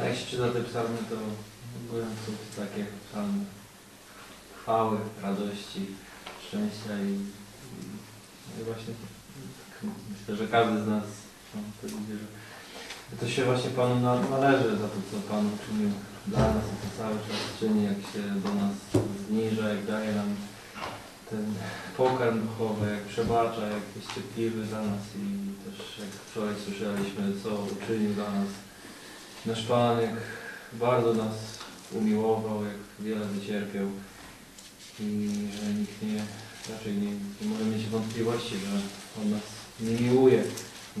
A jak się czyta te psalmy, to w ogóle są to takie psalmy chwały, radości, szczęścia i, i, właśnie tak myślę, że każdy z nas no, to widzi, że to się właśnie Panu na, należy za to, co Pan uczynił dla nas i to cały czas czyni, jak się do nas zniża, jak daje nam ten pokarm duchowy, jak przebacza, jak jest cierpliwy dla nas i też jak wczoraj słyszeliśmy, co uczynił dla nas nasz Pan, jak bardzo nas umiłował, jak wiele wycierpiał i że nikt nie, raczej nie, nie może mieć wątpliwości, że On nas nie miłuje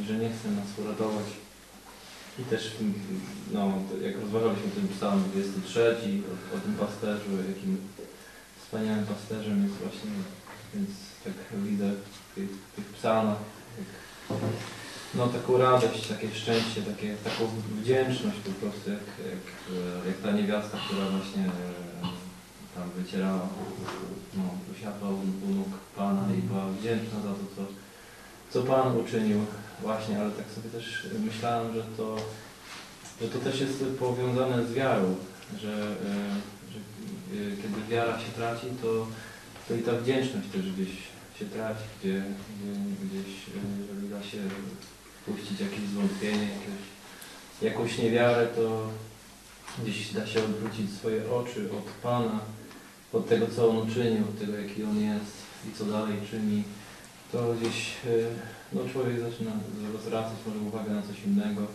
że nie chce nas uratować. I też, no, jak rozważaliśmy ten psalm 23 o, o tym pasterzu, jakim wspaniałym pasterzem jest właśnie, więc tak widzę w tych, w tych psalmach, jak, no taką radość, takie szczęście, takie, taką wdzięczność po prostu, jak, jak, jak ta niewiasta, która właśnie e, tam wycierała no, światła u, nóg Pana i była wdzięczna za to, co, co Pan uczynił właśnie, ale tak sobie też myślałem, że to, że to też jest powiązane z wiarą, że, e, że e, kiedy wiara się traci, to, to i ta wdzięczność też gdzieś się traci, gdzie, gdzie gdzieś, jeżeli da się puścić jakieś zwątpienie, jakieś, jakąś niewiarę, to gdzieś da się odwrócić swoje oczy od Pana, od tego, co On uczynił, od tego, jaki On jest i co dalej czyni, to gdzieś no, człowiek zaczyna zwracać może uwagę na coś innego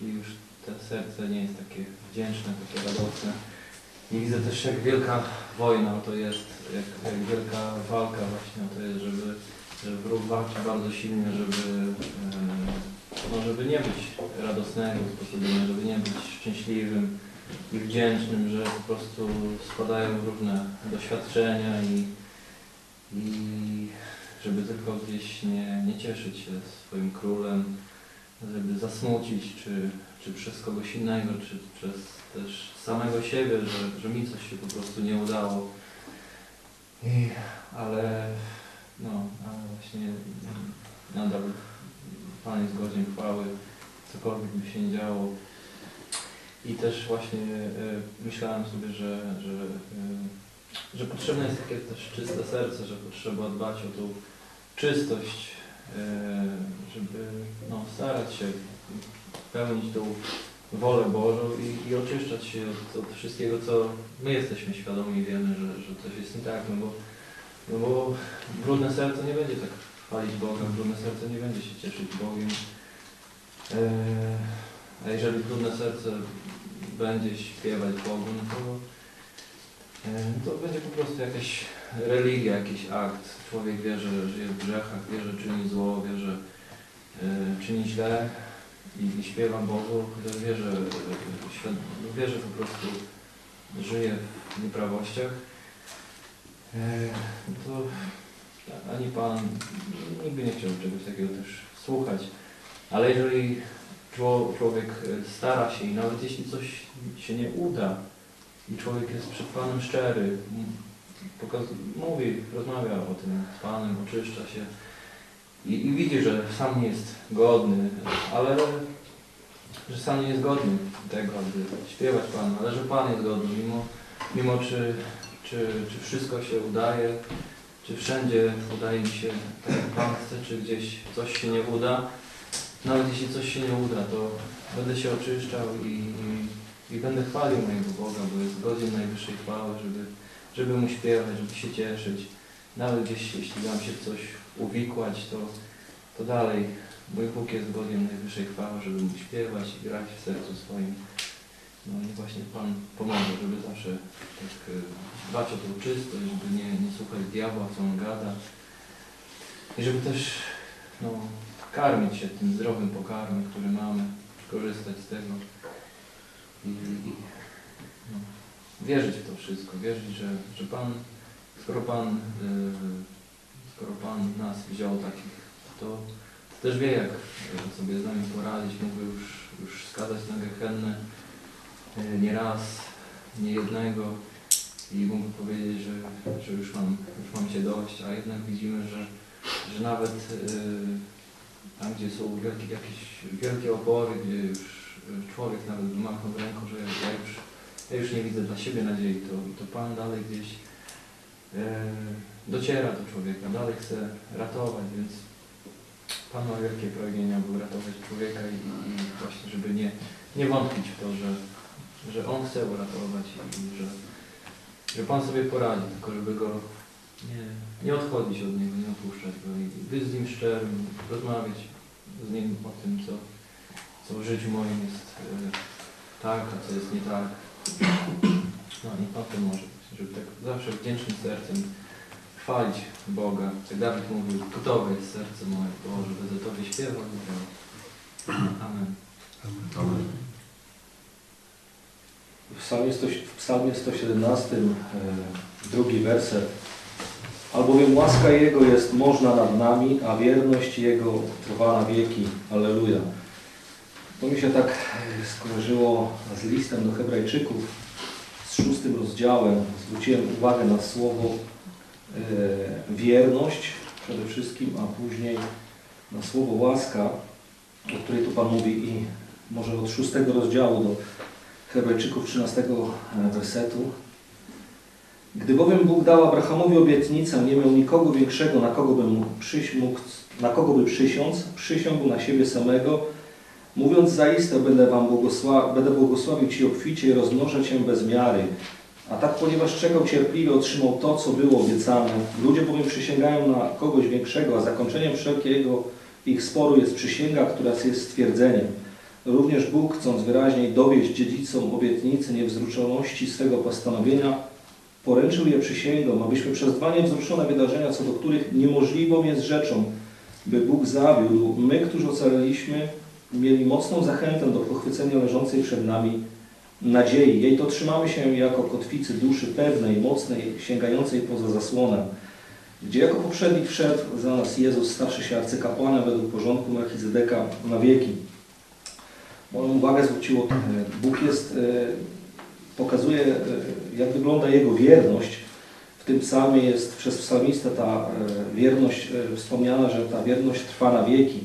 i już to serce nie jest takie wdzięczne, takie radosne. I widzę też, jak wielka wojna to jest, jak, jak wielka walka właśnie to jest, żeby, że wróg walczy bardzo silnie, żeby, no, żeby nie być radosnego sposobem, żeby nie być szczęśliwym i wdzięcznym, że po prostu spadają różne doświadczenia i, i żeby tylko gdzieś nie, nie cieszyć się swoim królem, żeby zasmucić, czy, czy przez kogoś innego, czy przez też samego siebie, że, że mi coś się po prostu nie udało. I, ale no, ale właśnie nadal Pan jest godzien chwały, cokolwiek by się nie działo. I też właśnie y, myślałem sobie, że, że, y, że potrzebne jest takie też czyste serce, że potrzeba dbać o tą czystość, y, żeby no, starać się pełnić tą wolę Bożą i, i oczyszczać się od, od, wszystkiego, co my jesteśmy świadomi i wiemy, że, że coś jest nie tak, no bo, no bo brudne serce nie będzie tak chwalić Boga, brudne serce nie będzie się cieszyć Bogiem. A jeżeli brudne serce będzie śpiewać Bogu, no to, to będzie po prostu jakaś religia, jakiś akt. Człowiek wie, że żyje w grzechach, wie, że czyni zło, wie, że czyni źle i, i śpiewa Bogu, wie, że, wie, że po prostu żyje w nieprawościach. To ani Pan nigdy nie chciał czegoś takiego też słuchać. Ale jeżeli człowiek stara się i nawet jeśli coś się nie uda i człowiek jest przed Panem szczery, mówi, rozmawia o tym z Panem, oczyszcza się i, i widzi, że sam nie jest godny, ale że sam nie jest godny tego, aby śpiewać Panu, ale że Pan jest godny, mimo, mimo czy, czy, czy wszystko się udaje, czy wszędzie udaje mi się tak Pan chce, czy gdzieś coś się nie uda, nawet jeśli coś się nie uda, to będę się oczyszczał i, i, i będę chwalił mojego Boga, bo jest godzien najwyższej chwały, żeby, żeby Mu śpiewać, żeby się cieszyć. Nawet gdzieś, jeśli dam się w coś uwikłać, to, to dalej mój Bóg jest godzien najwyższej chwały, żeby Mu śpiewać i grać w sercu swoim. No i właśnie Pan pomoże, żeby zawsze tak dbać o tą czystość, żeby nie, nie słuchać diabła, co on gada. I żeby też no, karmić się tym zdrowym pokarmem, który mamy, korzystać z tego. I, i no, wierzyć w to wszystko, wierzyć, że, że Pan, skoro Pan, yy, skoro Pan nas wziął takich, to, też wie, jak sobie z nami poradzić, mógłby już, już skazać na gehennę nie raz, nie jednego i mógłby powiedzieć, że, że już, mam, już mam Cię dość, a jednak widzimy, że, że nawet yy, tam gdzie są wielkie, jakieś wielkie opory, gdzie już człowiek nawet by machnął ręką, że ja już, ja już nie widzę dla siebie nadziei, to, to Pan dalej gdzieś e, dociera do człowieka, dalej chce ratować, więc Pan ma wielkie pragnienia, by ratować człowieka i, i właśnie, żeby nie, nie wątpić w to, że, że On chce uratować i, że, że Pan sobie poradzi, tylko żeby Go nie, nie odchodzić od Niego, nie opuszczać Go i być z Nim szczerym, rozmawiać z Nim o tym, co, co w życiu moim jest e, tak, a co jest nie tak. No i Pan to może, właśnie, żeby tak zawsze wdzięcznym sercem chwalić Boga. Jak Dawid mówił, gotowe jest serce moje, Boże, będę Tobie śpiewał grał. Amen. Amen. W psalmie, 100, w psalmie 117, e, drugi werset. Albowiem łaska Jego jest można nad nami, a wierność Jego trwa na wieki. Alleluja. To mi się tak e, skojarzyło z listem do Hebrajczyków, z szóstym rozdziałem. Zwróciłem uwagę na słowo e, wierność przede wszystkim, a później na słowo łaska, o której tu Pan mówi i może od szóstego rozdziału do Hebrajczyków 13 wersetu. Gdy bowiem Bóg dał Abrahamowi obietnicę, nie miał nikogo większego, na kogo by, mógł, na kogo by przysiąc, przysiągł na siebie samego, mówiąc zaiste będę wam błogosła, będę błogosławił Ci obficie i rozmnożę Cię bez miary. A tak, ponieważ czekał cierpliwie, otrzymał to, co było obiecane. Ludzie bowiem przysięgają na kogoś większego, a zakończeniem wszelkiego ich sporu jest przysięga, która jest stwierdzeniem. Również Bóg, chcąc wyraźniej dowieść dziedzicom obietnicy niewzruczoności swego postanowienia, poręczył je przysięgą, abyśmy przez dwa niewzruszone wydarzenia, co do których niemożliwą jest rzeczą, by Bóg zawiódł, my, którzy ocaliliśmy, mieli mocną zachętę do pochwycenia leżącej przed nami nadziei. Jej to trzymamy się jako kotwicy duszy pewnej, mocnej, sięgającej poza zasłonę, gdzie jako poprzednik wszedł za nas Jezus, stawszy się arcykapłanem według porządku Melchizedeka na wieki. Moją uwagę zwróciło, e, Bóg jest, e, pokazuje, e, jak wygląda Jego wierność. W tym psalmie jest przez psalmistę ta wierność wspomniana, że ta wierność trwa na wieki.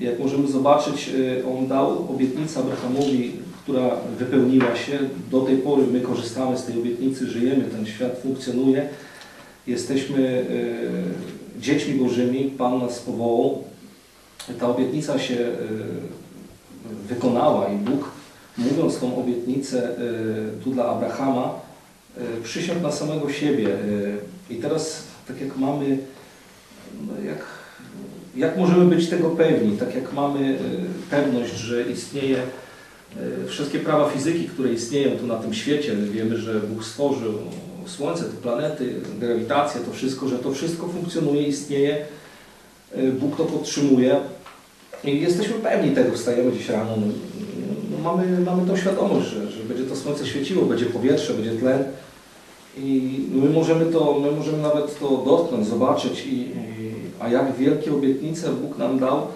Jak możemy zobaczyć, On dał obietnicę Abrahamowi, która wypełniła się. Do tej pory my korzystamy z tej obietnicy, żyjemy, ten świat funkcjonuje. Jesteśmy dziećmi Bożymi, Pan nas powołał. Ta obietnica się wykonała i Bóg, mówiąc tą obietnicę y, tu dla Abrahama, y, przysiągł na samego siebie. Y, I teraz, tak jak mamy, no jak, jak możemy być tego pewni, tak jak mamy pewność, że istnieje wszystkie prawa fizyki, które istnieją tu na tym świecie, my wiemy, że Bóg stworzył Słońce, te planety, grawitację, to wszystko, że to wszystko funkcjonuje, istnieje, Bóg to podtrzymuje, i jesteśmy pewni tego, wstajemy dziś rano, no, mamy, mamy tą świadomość, że, że będzie to słońce świeciło, będzie powietrze, będzie tlen i my możemy to, my możemy nawet to dotknąć, zobaczyć, i, i a jak wielkie obietnice Bóg nam dał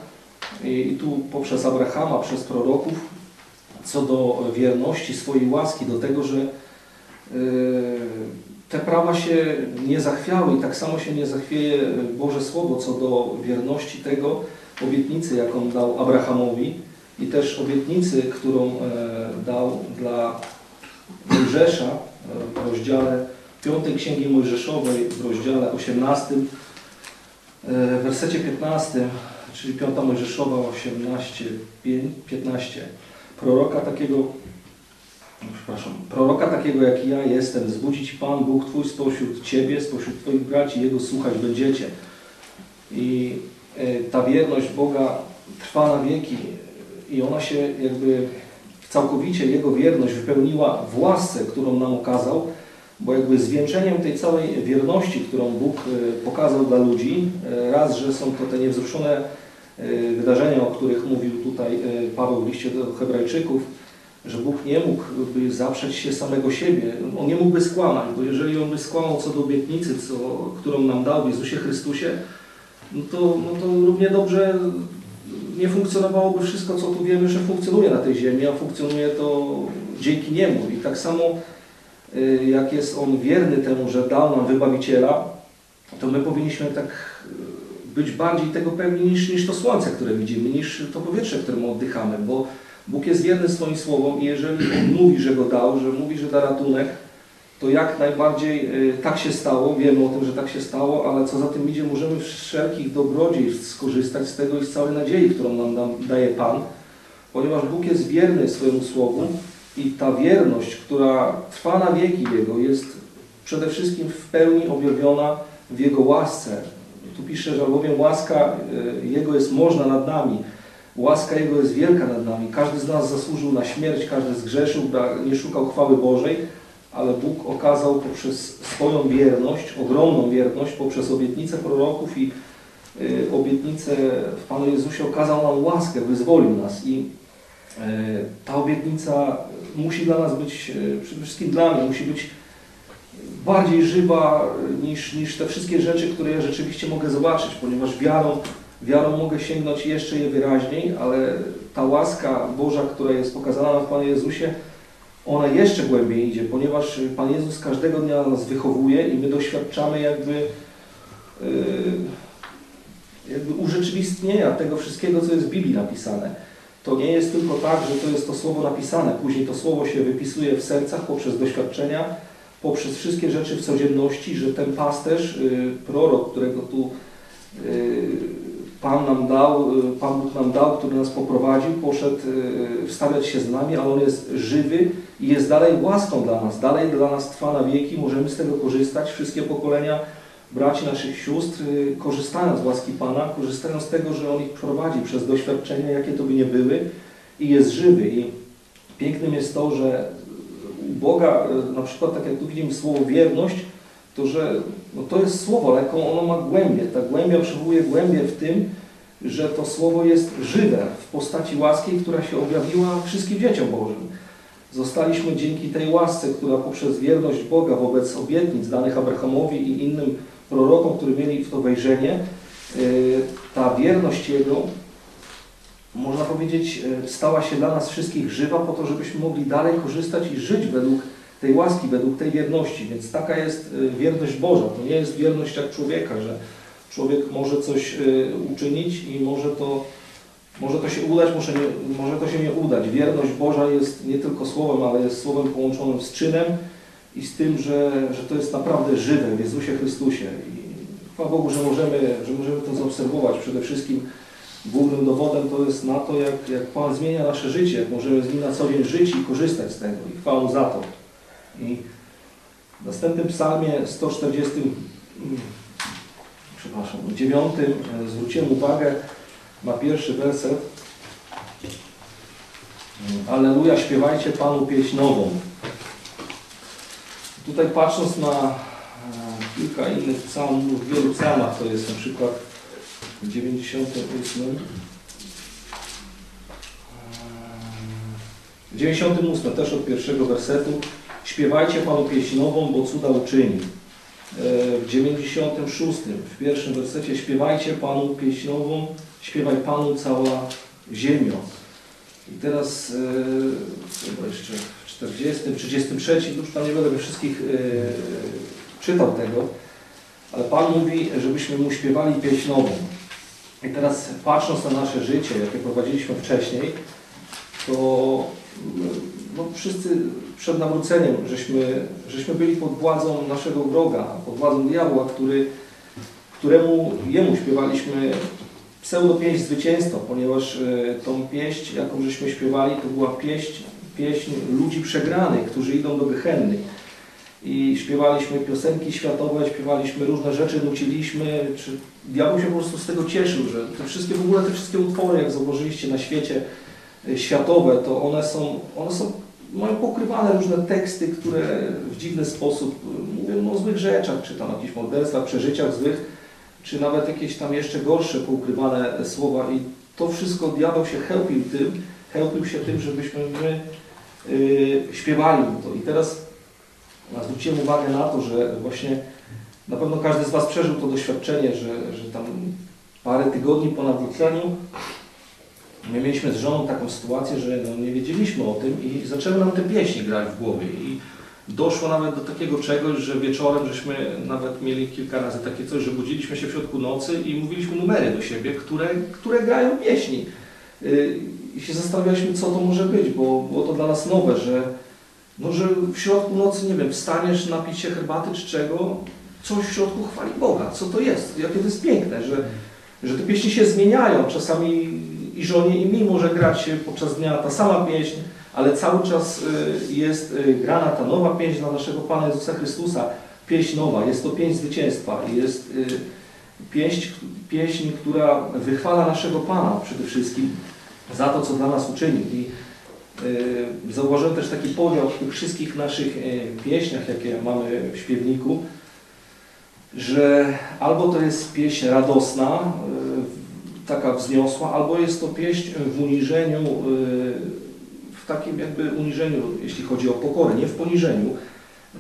i, i tu poprzez Abrahama, przez proroków, co do wierności, swojej łaski, do tego, że yy, te prawa się nie zachwiały i tak samo się nie zachwieje Boże Słowo co do wierności tego, obietnicy, jaką dał Abrahamowi i też obietnicy, którą e, dał dla Mojżesza e, w rozdziale 5 Księgi Mojżeszowej, w rozdziale 18, e, w wersecie 15, czyli 5 Mojżeszowa 18, 15. Proroka takiego, przepraszam, proroka takiego jak ja jestem, zbudzić Pan Bóg Twój spośród Ciebie, spośród Twoich braci, Jego słuchać będziecie. I ta wierność Boga trwa na wieki i ona się jakby całkowicie Jego wierność wypełniła w łasce, którą nam okazał, bo jakby zwieńczeniem tej całej wierności, którą Bóg e, pokazał dla ludzi, e, raz, że są to te niewzruszone wydarzenia, o których mówił tutaj Paweł w liście do Hebrajczyków, że Bóg nie mógłby zaprzeć się samego siebie, On nie mógłby skłamać, bo jeżeli On by skłamał co do obietnicy, co, którą nam dał w Jezusie Chrystusie, no to, no to równie dobrze nie funkcjonowałoby wszystko, co tu wiemy, że funkcjonuje na tej ziemi, a funkcjonuje to dzięki Niemu. I tak samo y, jak jest On wierny temu, że dał nam Wybawiciela, to my powinniśmy tak y, być bardziej tego pewni niż, niż to słońce, które widzimy, niż to powietrze, którym oddychamy, bo Bóg jest wierny swoim słowom i jeżeli On mówi, że go dał, że mówi, że da ratunek, to jak najbardziej y, tak się stało, wiemy o tym, że tak się stało, ale co za tym idzie, możemy wszelkich dobrodziejstw skorzystać z tego i z całej nadziei, którą nam da- daje Pan, ponieważ Bóg jest wierny swojemu słowu i ta wierność, która trwa na wieki Jego, jest przede wszystkim w pełni objawiona w Jego łasce. Tu pisze, że albowiem łaska y, Jego jest można nad nami, łaska Jego jest wielka nad nami. Każdy z nas zasłużył na śmierć, każdy zgrzeszył, nie szukał chwały Bożej, ale Bóg okazał poprzez swoją wierność, ogromną wierność, poprzez obietnicę proroków i y, obietnicę w Panu Jezusie okazał nam łaskę, wyzwolił nas i y, ta obietnica musi dla nas być, y, przede wszystkim dla mnie, musi być bardziej żywa niż, niż te wszystkie rzeczy, które ja rzeczywiście mogę zobaczyć, ponieważ wiarą, wiarą mogę sięgnąć jeszcze je wyraźniej, ale ta łaska Boża, która jest pokazana w Panu Jezusie, ona jeszcze głębiej idzie, ponieważ Pan Jezus każdego dnia nas wychowuje i my doświadczamy jakby, yy, jakby urzeczywistnienia tego wszystkiego, co jest w Biblii napisane. To nie jest tylko tak, że to jest to słowo napisane, później to słowo się wypisuje w sercach poprzez doświadczenia, poprzez wszystkie rzeczy w codzienności, że ten pasterz, yy, prorok, którego tu yy, Pan nam dał, yy, Pan Bóg nam dał, który nas poprowadził, poszedł yy, wstawiać się z nami, ale On jest żywy i jest dalej łaską dla nas, dalej dla nas trwa na wieki, możemy z tego korzystać, wszystkie pokolenia braci naszych sióstr yy, korzystają z łaski Pana, korzystają z tego, że On ich prowadzi przez doświadczenia, jakie to by nie były i jest żywy. I pięknym jest to, że u Boga, na przykład tak jak tu widzimy słowo wierność, to że no to jest słowo, jaką ono ma głębię. Ta głębia przywołuje głębię w tym, że to słowo jest żywe w postaci łaski, która się objawiła wszystkim dzieciom Bożym. Zostaliśmy dzięki tej łasce, która poprzez wierność Boga wobec obietnic danych Abrahamowi i innym prorokom, którzy mieli w to wejrzenie, yy, ta wierność Jego, można powiedzieć, yy, stała się dla nas wszystkich żywa po to, żebyśmy mogli dalej korzystać i żyć według tej łaski, według tej wierności. Więc taka jest yy, wierność Boża. To nie jest wierność jak człowieka, że człowiek może coś yy, uczynić i może to może to się udać, może, nie, może to się nie udać. Wierność Boża jest nie tylko słowem, ale jest słowem połączonym z czynem i z tym, że, że to jest naprawdę żywe w Jezusie Chrystusie. I chwała Bogu, że możemy, że możemy to zaobserwować. Przede wszystkim głównym dowodem to jest na to, jak, jak Pan zmienia nasze życie, jak możemy z Nim na co dzień żyć i korzystać z tego. I chwała Mu za to. I w następnym psalmie 140, mm, przepraszam, 9 e, zwróciłem uwagę ma pierwszy werset. Alleluja, śpiewajcie Panu pieśń nową. Tutaj patrząc na e, kilka innych psalmów, w wielu psalmach to jest na przykład w 98. W 98 też od pierwszego wersetu śpiewajcie Panu pieśń nową, bo cuda uczyni. E, W 96 w pierwszym wersecie śpiewajcie Panu pieśń nową, śpiewaj Panu cała ziemio. I teraz yy, chyba jeszcze w 40, 33, już tam nie będę wszystkich yy, czytał tego, ale Pan mówi, żebyśmy Mu śpiewali pieśń nową. I teraz patrząc na nasze życie, jakie prowadziliśmy wcześniej, to no, wszyscy przed nawróceniem żeśmy, żeśmy byli pod władzą naszego wroga, pod władzą diabła, który, któremu jemu śpiewaliśmy pseudo-pieśń zwycięstwa, ponieważ e, tą pieśń, jaką żeśmy śpiewali, to była pieśń, pieśń ludzi przegranych, którzy idą do Gehenny. I śpiewaliśmy piosenki światowe, śpiewaliśmy różne rzeczy, nuciliśmy, czy diabeł się po prostu z tego cieszył, że te wszystkie, w ogóle te wszystkie utwory, jak zauważyliście na świecie e, światowe, to one są, one są, mają pokrywane różne teksty, które w dziwny sposób e, mówią o złych rzeczach, czy tam jakichś morderstwach, przeżyciach złych, czy nawet jakieś tam jeszcze gorsze poukrywane słowa i to wszystko diabeł się chełpił tym, chełpił się tym, żebyśmy my yy, śpiewali mu to. I teraz zwróciłem uwagę na to, że właśnie na pewno każdy z Was przeżył to doświadczenie, że, że tam parę tygodni po nawróceniu my mieliśmy z żoną taką sytuację, że no, nie wiedzieliśmy o tym i zaczęły nam te pieśni grać w głowie. I doszło nawet do takiego czegoś, że wieczorem żeśmy nawet mieli kilka razy takie coś, że budziliśmy się w środku nocy i mówiliśmy numery do siebie, które, które grają pieśni. Yy, i się zastanawialiśmy, co to może być, bo było to dla nas nowe, że, no, że w środku nocy, nie wiem, wstaniesz, napić się herbaty czy czego, coś w środku chwali Boga. Co to jest? Jakie to jest piękne, że, że te pieśni się zmieniają. Czasami i żonie i mi może grać się podczas dnia ta sama pieśń, ale cały czas y, jest y, grana ta nowa pieśń dla naszego Pana Jezusa Chrystusa. Pieśń nowa, jest to pieśń zwycięstwa, jest y, pieśń, pieśń, która wychwala naszego Pana przede wszystkim za to, co dla nas uczynił. I zauważyłem też taki podział w tych wszystkich naszych pieśniach, jakie mamy w śpiewniku, że albo to jest pieśń radosna, taka wzniosła, albo jest to pieśń w uniżeniu, y, w takim jakby uniżeniu, jeśli chodzi o pokorę, nie w poniżeniu,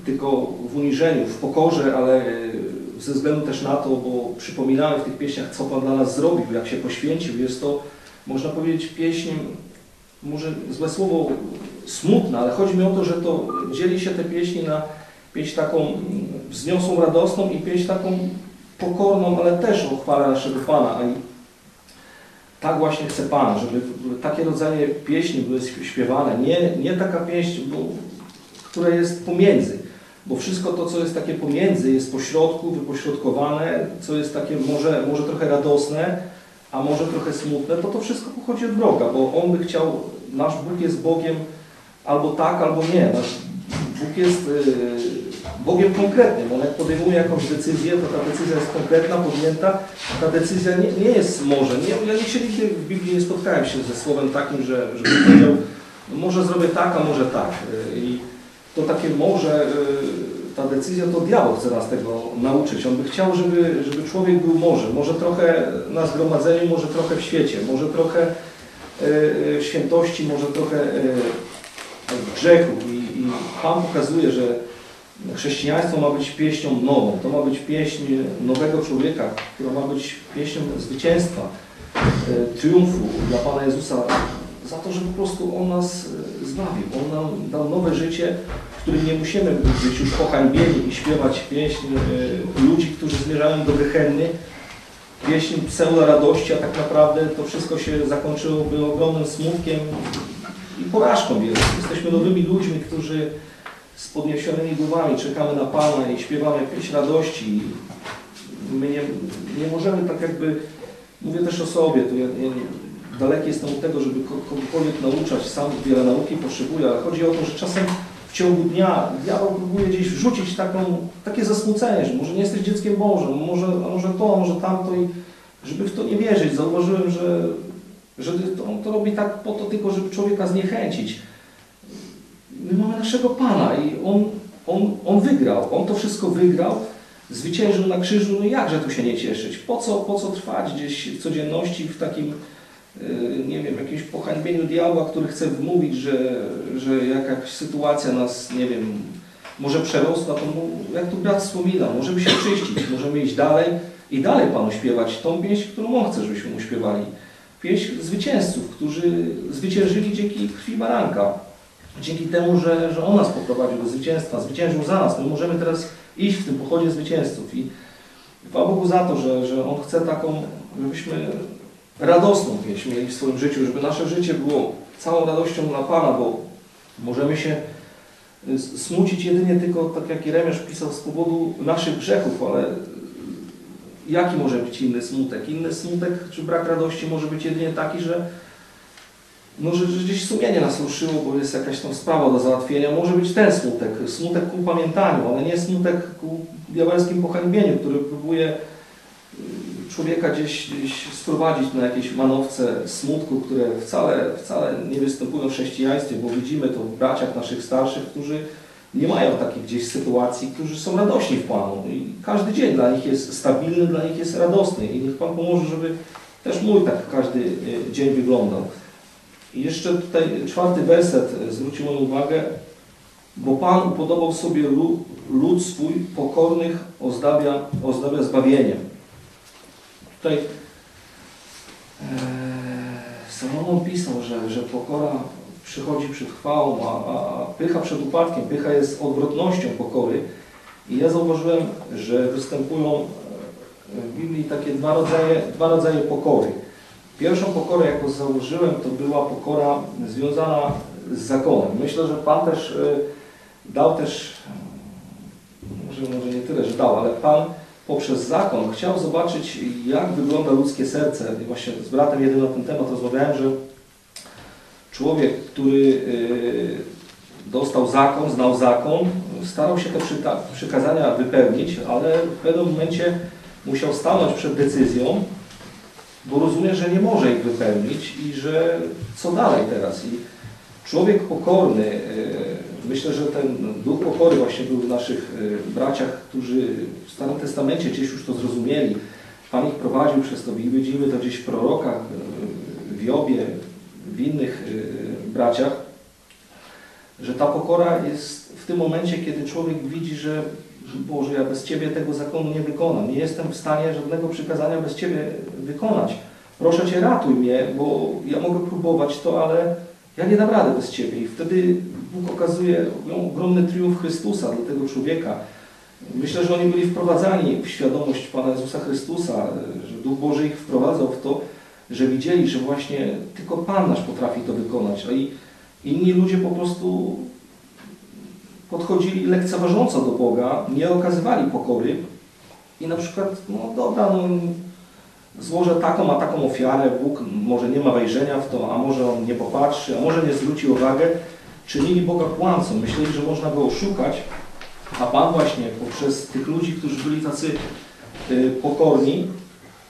tylko w uniżeniu, w pokorze, ale y, ze względu też na to, bo przypominamy w tych pieśniach, co Pan dla nas zrobił, jak się poświęcił. Jest to, można powiedzieć, pieśń, może złe słowo, smutna, ale chodzi mi o to, że to dzieli się te pieśni na pieśń taką wzniosłą, radosną i pieśń taką pokorną, ale też o chwale naszego Pana. Tak właśnie chce Pan, żeby takie rodzaje pieśni były śpiewane. Nie, nie taka pieśń, bo, która jest pomiędzy, bo wszystko to, co jest takie pomiędzy, jest pośrodku, wypośrodkowane, co jest takie może, może trochę radosne, a może trochę smutne, to to wszystko pochodzi od Boga, bo On by chciał, nasz Bóg jest Bogiem albo tak, albo nie. Nasz Bóg jest y, Bogiem konkretnym. On jak podejmuje jakąś decyzję, to ta decyzja jest konkretna, podjęta. Ta decyzja nie, nie jest może. Nie, ja się nigdy w Biblii nie spotkałem się ze słowem takim, że, że powiedział, no może zrobię tak, a może tak. Y, I to takie może, y, ta decyzja, to diabeł chce nas tego nauczyć. On by chciał, żeby, żeby człowiek był może. Może trochę na zgromadzeniu, może trochę w świecie, może trochę y, świętości, może trochę grzechu. I, I Pan pokazuje, że chrześcijaństwo ma być pieśnią nową. To ma być pieśń nowego człowieka, która ma być pieśnią zwycięstwa, e, triumfu dla Pana Jezusa za to, że po prostu On nas e, zbawił. On nam dał nowe życie, w którym nie musimy być już pohańbieni i śpiewać pieśń e, ludzi, którzy zmierzają do Gehenny. Pieśń pseudo radości, a tak naprawdę to wszystko się zakończyłoby ogromnym smutkiem i porażką. Jesteśmy nowymi ludźmi, którzy z podniesionymi głowami czekamy na Pana i śpiewamy pieśń radości. My nie, nie możemy tak jakby, mówię też o sobie, to ja, ja daleki jestem od tego, żeby kogokolwiek nauczać, sam wiele nauki potrzebuję, ale chodzi o to, że czasem w ciągu dnia diabeł próbuje gdzieś wrzucić taką, takie zasmucenie, że może nie jesteś dzieckiem Bożym, może, a może to, a może tamto i żeby w to nie wierzyć. Zauważyłem, że, że on to robi tak po to tylko, żeby człowieka zniechęcić my mamy naszego Pana i On, on, on wygrał, On to wszystko wygrał, zwyciężył na krzyżu, no jakże tu się nie cieszyć? Po co, po co trwać gdzieś w codzienności w takim, y, nie wiem, jakimś pohańbieniu diabła, który chce wmówić, że, że jakaś sytuacja nas, nie wiem, może przerosła, to jak tu brat wspomina, możemy się czyścić, możemy iść dalej i dalej Panu śpiewać tą pieśń, którą On chce, żebyśmy mu śpiewali. Pieśń zwycięzców, którzy zwyciężyli dzięki krwi baranka dzięki temu, że, że On nas poprowadził do zwycięstwa, zwyciężył za nas. My możemy teraz iść w tym pochodzie zwycięzców. I chwała Bogu za to, że, że On chce taką, żebyśmy radosną pieśń mieli w swoim życiu, żeby nasze życie było całą radością dla Pana, bo możemy się y, smucić jedynie tylko, tak jak Jeremiasz pisał, z powodu naszych grzechów, ale jaki może być inny smutek? Inny smutek czy brak radości może być jedynie taki, że no, że, że gdzieś sumienie nas ruszyło, bo jest jakaś tam sprawa do załatwienia. Może być ten smutek, smutek ku pamiętaniu, ale nie smutek ku diabelskim pohańbieniu, który próbuje y, człowieka gdzieś, gdzieś sprowadzić na jakieś manowce smutku, które wcale, wcale nie występują w chrześcijaństwie, bo widzimy to w braciach naszych starszych, którzy nie mają takich gdzieś sytuacji, którzy są radośni w Panu. I każdy dzień dla nich jest stabilny, dla nich jest radosny. I niech Pan pomoże, żeby też mój tak każdy y, dzień wyglądał. I jeszcze tutaj czwarty werset zwrócił moją uwagę, bo Pan upodobał sobie lud swój pokornych ozdabia, ozdabia zbawieniem. Tutaj e, Salomon pisał, że, że pokora przychodzi przed chwałą, a, a pycha przed upadkiem. Pycha jest odwrotnością pokory. I ja zauważyłem, że występują w Biblii takie dwa rodzaje, dwa rodzaje pokory. Pierwszą pokorę, jaką założyłem, to była pokora związana z zakonem. Myślę, że Pan też y, dał też, może, może nie tyle, że dał, ale Pan poprzez zakon chciał zobaczyć, jak wygląda ludzkie serce. I właśnie z bratem jeden na ten temat rozmawiałem, że człowiek, który y, dostał zakon, znał zakon, starał się te przykazania wypełnić, ale w pewnym momencie musiał stanąć przed decyzją, bo rozumie, że nie może ich wypełnić i że co dalej teraz. I człowiek pokorny, y, myślę, że ten duch pokory właśnie był w naszych y, braciach, którzy w Starym Testamencie gdzieś już to zrozumieli. Pan ich prowadził przez to. I widzimy to gdzieś w prorokach, y, w Jobie, w innych braciach, że ta pokora jest w tym momencie, kiedy człowiek widzi, że Boże, ja bez Ciebie tego zakonu nie wykonam. Nie jestem w stanie żadnego przykazania bez Ciebie wykonać. Proszę Cię, ratuj mnie, bo ja mogę próbować to, ale ja nie dam rady bez Ciebie. I wtedy Bóg okazuje no, ogromny triumf Chrystusa dla tego człowieka. Myślę, że oni byli wprowadzani w świadomość Pana Jezusa Chrystusa, że Duch Boży ich wprowadzał w to, że widzieli, że właśnie tylko Pan nasz potrafi to wykonać, a inni ludzie po prostu podchodzili lekceważąco do Boga, nie okazywali pokory i na przykład, no dobra, no, złożę taką, a taką ofiarę, Bóg może nie ma wejrzenia w to, a może On nie popatrzy, a może nie zwróci uwagę, czynili Boga kłamcą, myśleli, że można Go oszukać, a Pan właśnie poprzez tych ludzi, którzy byli tacy y, pokorni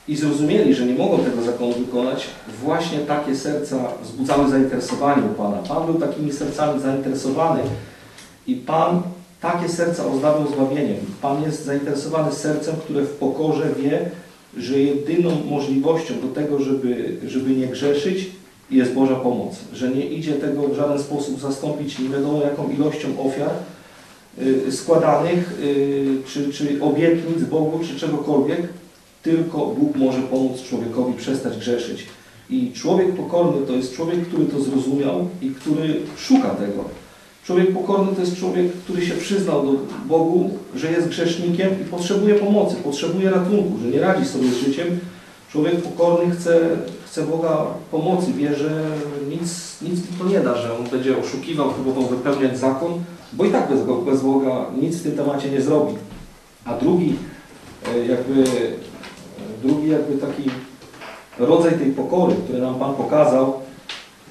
i zrozumieli, że nie mogą tego zakonu wykonać, właśnie takie serca wzbudzały zainteresowanie u Pana. Pan był takimi sercami zainteresowany i Pan takie serca ozdabiał zbawieniem. Pan jest zainteresowany sercem, które w pokorze wie, że jedyną możliwością do tego, żeby, żeby nie grzeszyć, jest Boża pomoc. Że nie idzie tego w żaden sposób zastąpić nie wiadomo jaką ilością ofiar y, składanych, y, czy, czy obietnic Bogu, czy czegokolwiek, tylko Bóg może pomóc człowiekowi przestać grzeszyć. I człowiek pokorny to jest człowiek, który to zrozumiał i który szuka tego. Człowiek pokorny to jest człowiek, który się przyznał do Bogu, że jest grzesznikiem i potrzebuje pomocy, potrzebuje ratunku, że nie radzi sobie z życiem. Człowiek pokorny chce, chce Boga pomocy, wie, że nic, nic to nie da, że on będzie oszukiwał, próbował wypełniać zakon, bo i tak bez, bez Boga nic w tym temacie nie zrobi. A drugi e, jakby, e, drugi jakby taki rodzaj tej pokory, który nam Pan pokazał,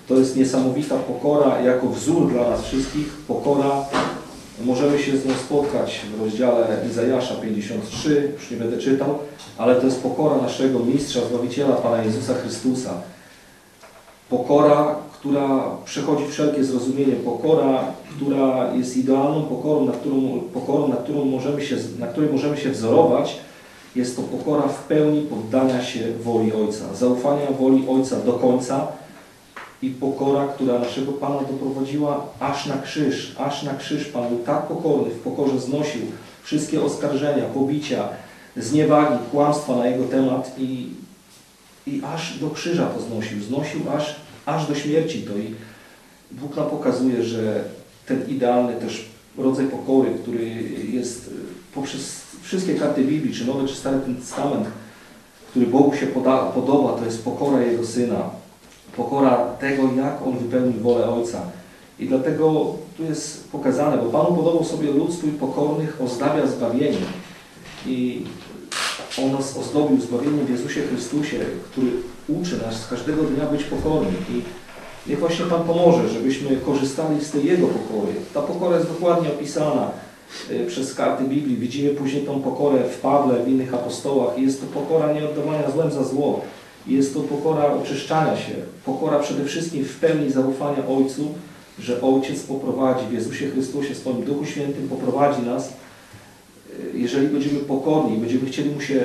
to jest niesamowita pokora jako wzór dla nas wszystkich. Pokora, możemy się z nią spotkać w rozdziale Izajasza 53, już nie będę czytał, ale to jest pokora naszego Mistrza, Zbawiciela, Pana Jezusa Chrystusa. Pokora, która przechodzi wszelkie zrozumienie. Pokora, która jest idealną pokorą, na którą, pokorą, na, którą możemy się, na której możemy się wzorować. Jest to pokora w pełni poddania się woli Ojca, zaufania woli Ojca do końca, i pokora, która naszego Pana doprowadziła aż na krzyż, aż na krzyż. Pan był tak pokorny, w pokorze znosił wszystkie oskarżenia, pobicia, zniewagi, kłamstwa na Jego temat i, i aż do krzyża to znosił, znosił aż, aż do śmierci to i Bóg nam pokazuje, że ten idealny też rodzaj pokory, który jest poprzez wszystkie karty Biblii, czy Nowy, czy Stary Testament, który Bogu się podoba, to jest pokora Jego Syna, pokora tego, jak On wypełni wolę Ojca. I dlatego tu jest pokazane, bo Panu podobał sobie lud swój pokornych, ozdabia zbawieniem. I On nas ozdobił zbawieniem w Jezusie Chrystusie, który uczy nas każdego dnia być pokorni. I niech właśnie Pan pomoże, żebyśmy korzystali z tej Jego pokory. Ta pokora jest dokładnie opisana y, przez karty Biblii. Widzimy później tą pokorę w Pawle, w innych apostołach. I Jest to pokora nieoddawania złem za zło. Jest to pokora oczyszczania się, pokora przede wszystkim w pełni zaufania Ojcu, że Ojciec poprowadzi w Jezusie Chrystusie, w swoim Duchu Świętym poprowadzi nas. Jeżeli będziemy pokorni, będziemy chcieli Mu się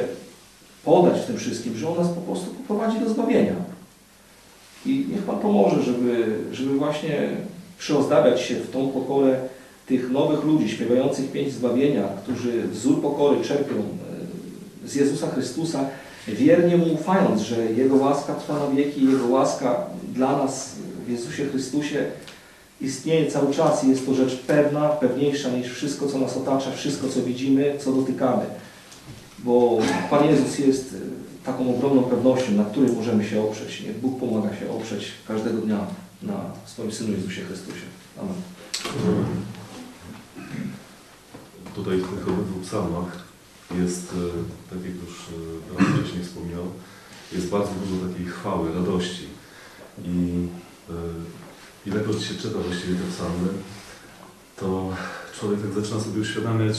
podać w tym wszystkim, że On nas po prostu poprowadzi do zbawienia. I niech Pan pomoże, żeby, żeby właśnie przyozdabiać się w tą pokorę tych nowych ludzi śpiewających pięć zbawienia, którzy wzór pokory czerpią e, z Jezusa Chrystusa, wiernie Mu ufając, że Jego łaska trwa na wieki, Jego łaska dla nas w Jezusie Chrystusie istnieje cały czas i jest to rzecz pewna, pewniejsza niż wszystko, co nas otacza, wszystko, co widzimy, co dotykamy. Bo Pan Jezus jest taką ogromną pewnością, na której możemy się oprzeć. Niech Bóg pomaga się oprzeć każdego dnia na swoim Synu Jezusie Chrystusie. Amen. Tutaj w tych obydwu psalmach jest, e, tak jak już e, brat wcześniej wspominał, jest bardzo dużo takiej chwały, radości. I e, ilekroć się czyta właściwie te psalmy, to człowiek tak zaczyna sobie uświadamiać,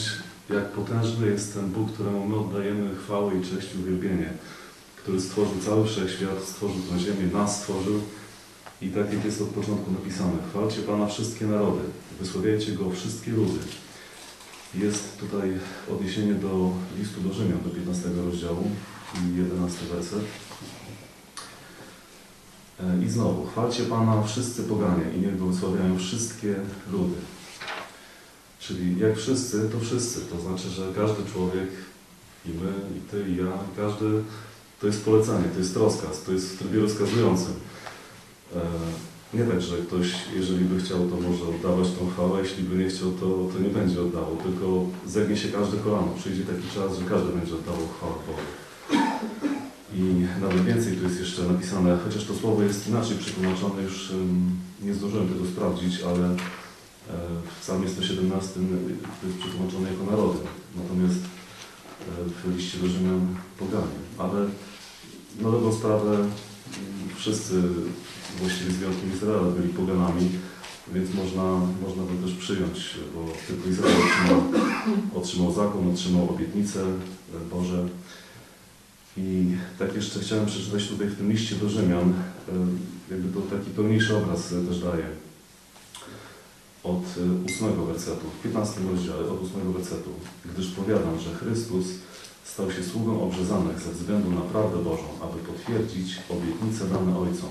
jak potężny jest ten Bóg, któremu my oddajemy chwałę i cześć i uwielbienie, który stworzył cały wszechświat, stworzył tę ziemię, nas stworzył. I tak jak jest od początku napisane, chwalcie Pana wszystkie narody, wysławiajcie Go wszystkie ludy. Jest tutaj odniesienie do listu do Rzymian, do 15 rozdziału i 11 werset. E, I znowu, chwalcie Pana wszyscy poganie i niech Go wysławiają wszystkie ludy. Czyli jak wszyscy, to wszyscy. To znaczy, że każdy człowiek, i my, i Ty, i ja, każdy, to jest polecenie, to jest rozkaz, to jest w trybie rozkazującym. Nie tak, że ktoś, jeżeli by chciał, to może oddawać tą chwałę, jeśli by nie chciał, to, to nie będzie oddawał, tylko zegnie się każde kolano. Przyjdzie taki czas, że każdy będzie oddawał chwałę Bogu. I nawet więcej tu jest jeszcze napisane, chociaż to słowo jest inaczej przetłumaczone, już nie zdążyłem tego sprawdzić, ale e, w psalmie 117 to jest przetłumaczone jako narody, natomiast e, w liście do Rzymian poganie. Ale na dobrą sprawę wszyscy właściwie z Izraela byli poganami, więc można, można to też przyjąć, bo tylko Izrael otrzymał, otrzymał zakon, otrzymał obietnice e, Boże. I tak jeszcze chciałem przeczytać tutaj w tym liście do Rzymian, e, jakby to taki pełniejszy obraz też daje. Od e, ósmego wersetu, w 15 rozdziale, od ósmego wersetu. Gdyż powiadam, że Chrystus stał się sługą obrzezanych ze względu na prawdę Bożą, aby potwierdzić obietnice dane Ojcom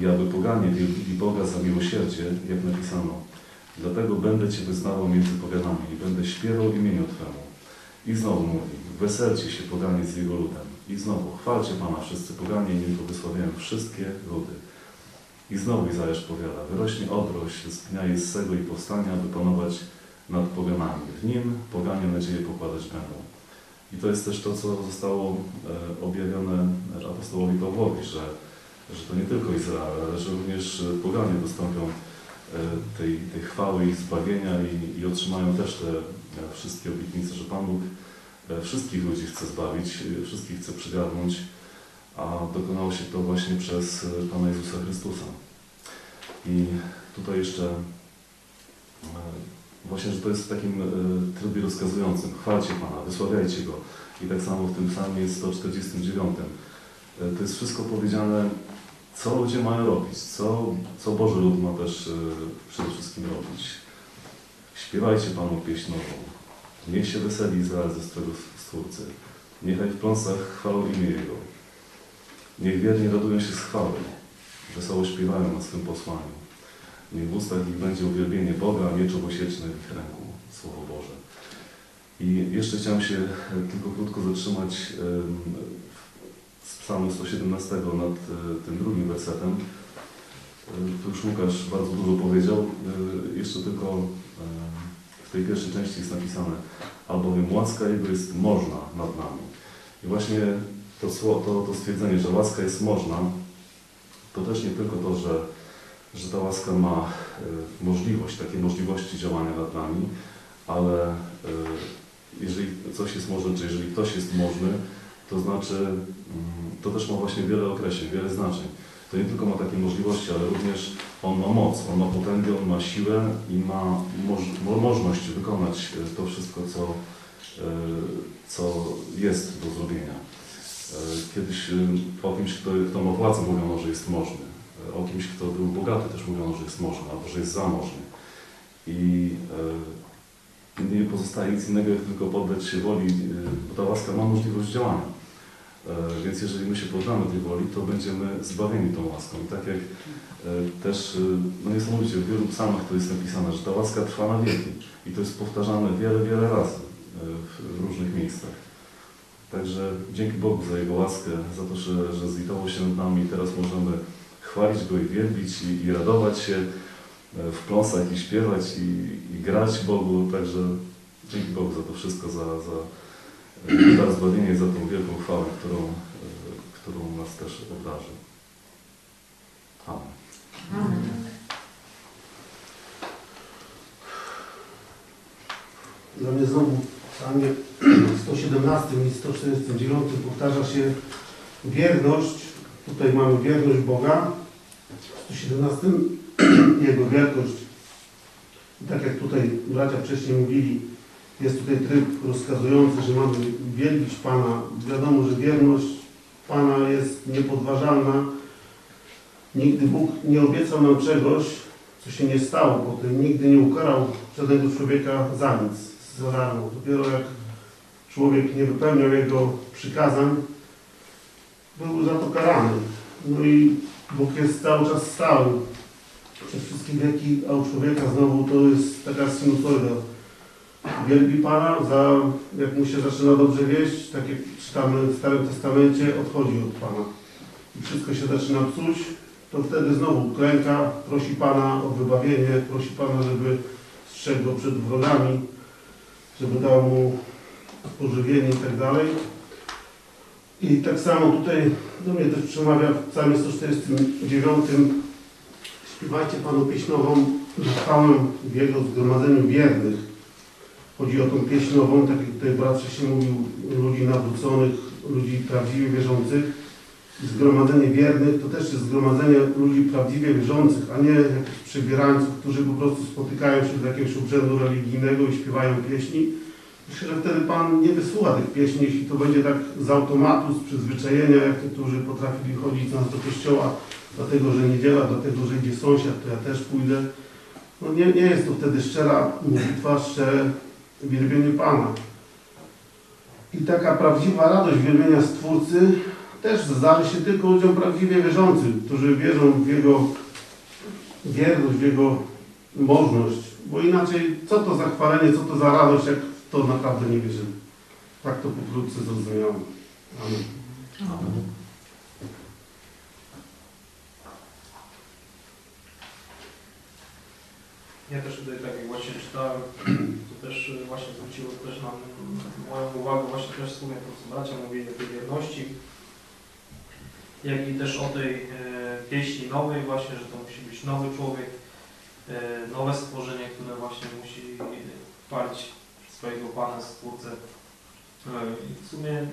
i aby poganie wielbili Boga za miłosierdzie, jak napisano. Dlatego będę Cię wyznawał między poganami i będę śpiewał imieniu Twemu. I znowu mówi, weselcie się poganie z Jego ludem. I znowu, chwalcie Pana wszyscy poganie, niech Go wysławiają wszystkie ludy. I znowu Izajasz powiada, wyrośnie odrość z dnia Jessego i powstania, aby panować nad poganami. W nim poganie nadzieję pokładać będą. I to jest też to, co zostało e, objawione apostołowi Pawłowi, że, że to nie tylko Izrael, ale że również poganie dostąpią e, tej, tej chwały i zbawienia i, i otrzymają też te e, wszystkie obietnice, że Pan Bóg e, wszystkich ludzi chce zbawić, e, wszystkich chce przygarnąć, a dokonało się to właśnie przez e, Pana Jezusa Chrystusa. I tutaj jeszcze e, właśnie, że to jest w takim e, trybie rozkazującym. Chwalcie Pana, wysławiajcie Go. I tak samo w tym psalmie 149. E, To jest wszystko powiedziane, co ludzie mają robić, co, co Boży lud ma też e, przede wszystkim robić. Śpiewajcie Panu pieśń nową. Niech się weseli Izrael ze swego Stwórcy. Niechaj w pląsach chwalą imię Jego. Niech wiernie radują się z chwały. Wesoło śpiewają na swym posłaniu. Niech w ustach ich będzie uwielbienie Boga, a miecz w ich ręku. Słowo Boże. I jeszcze chciałem się e, tylko krótko zatrzymać z psalmu 117 nad e, tym drugim wersetem. E, Tu już Łukasz bardzo dużo powiedział. E, Jeszcze tylko w tej pierwszej części jest napisane albowiem łaska Jego jest można nad nami. I właśnie to, to, to stwierdzenie, że łaska jest można, to też nie tylko to, że, że ta łaska ma możliwość, takie możliwości działania nad nami, ale jeżeli coś jest możne, czy jeżeli ktoś jest możny, to znaczy, to też ma właśnie wiele określeń, wiele znaczeń. To nie tylko ma takie możliwości, ale również on ma moc, on ma potęgę, on ma siłę i ma moż, mo- możliwość wykonać e, to wszystko, co, e, co jest do zrobienia. E, Kiedyś o kimś, kto, kto ma władzę, mówiono, że jest możny. O kimś, kto był bogaty, też mówiono, że jest możny, albo że jest zamożny. I nie pozostaje nic innego, jak tylko poddać się woli, bo ta łaska ma możliwość działania. E, Więc jeżeli my się poddamy tej woli, to będziemy zbawieni tą łaską. Tak jak e, też, e, no niesamowicie, w wielu psalmach to jest napisane, że ta łaska trwa na wieki. I to jest powtarzane wiele, wiele razy w- różnych miejscach. Także dzięki Bogu za Jego łaskę, za to, że, że zlitował się nad nami i teraz możemy chwalić Go i wielbić i, i radować się w pląsach i śpiewać i, i grać Bogu. Także dzięki Bogu za to wszystko, za, za, zbawienia i za tą wielką chwałę, którą, e, którą nas też obdarzy. Amen. Dla mnie znowu w psalmie 117 i 149 powtarza się wierność. Tutaj mamy wierność Boga. W 117 Jego wielkość. I tak jak tutaj bracia wcześniej mówili, jest tutaj tryb rozkazujący, że mamy wielbić Pana. Wiadomo, że wierność Pana jest niepodważalna. Nigdy Bóg nie obiecał nam czegoś, co się nie stało potem. Nigdy nie ukarał żadnego człowieka za nic, za darmo. Dopiero jak człowiek nie wypełniał Jego przykazań, był za to karany. No i Bóg jest cały czas stały przez wszystkie wieki, a u człowieka znowu to jest taka sinusoida. Wielbi Pana, za, jak mu się zaczyna dobrze wieść, tak jak czytamy w Starym Testamencie, odchodzi od Pana. I wszystko się zaczyna psuć, to wtedy znowu klęka, prosi Pana o wybawienie, prosi Pana, żeby strzegł go przed wrogami, żeby dał mu pożywienie i tak dalej. I tak samo tutaj do mnie też przemawia w psalmie 149 śpiewajcie Panu pieśniową chwałę w Jego zgromadzeniu wiernych. Chodzi o tą pieśniową, tak jak tutaj brat wcześniej mówił, ludzi nawróconych, ludzi prawdziwie wierzących. Zgromadzenie wiernych to też jest zgromadzenie ludzi prawdziwie wierzących, a nie jakichś przebierańców, którzy po prostu spotykają się do jakiegoś obrzędu religijnego i śpiewają pieśni. Myślę, że wtedy Pan nie wysłucha tych pieśni, jeśli to będzie tak z automatu, z przyzwyczajenia, jak niektórzy potrafili chodzić nas do kościoła, dlatego, że niedziela, dlatego, że idzie sąsiad, to ja też pójdę. No nie, nie jest to wtedy szczera modlitwa, szczere wielbienie Pana. I taka prawdziwa radość wielbienia Stwórcy też zdarzy się tylko ludziom prawdziwie wierzącym, którzy wierzą w Jego wierność, w Jego możność. Bo inaczej, co to za chwalenie, co to za radość, jak w to naprawdę nie wierzymy. Tak to pokrótce zrozumiałem. Amen. Ja też tutaj tak jak właśnie czytałem, też y, właśnie zwróciło też nam moją uwagę właśnie też w sumie to, co bracia mówili o tej wierności, jak i też o tej e, pieśni nowej właśnie, że to musi być nowy człowiek, e, nowe stworzenie, które właśnie musi chwalić swojego Pana, Stwórcę. E, I w sumie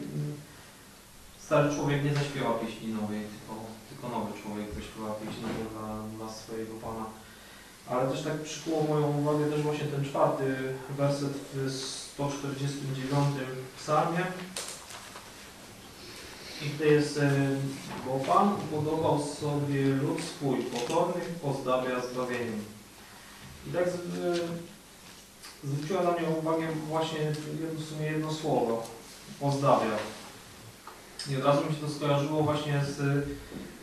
stary człowiek nie zaśpiewa pieśni nowej, tylko, tylko nowy człowiek zaśpiewa pieśni nowej dla, dla swojego Pana. Ale też tak przykuło moją uwagę też właśnie ten czwarty werset w 149 psalmie. I to jest, e, bo Pan upodobał sobie lud swój, pokornych ozdabia zbawieniem. I tak e, zwróciła na mnie uwagę właśnie jedno, w sumie jedno słowo, ozdabia. I od razu mi się to skojarzyło właśnie z,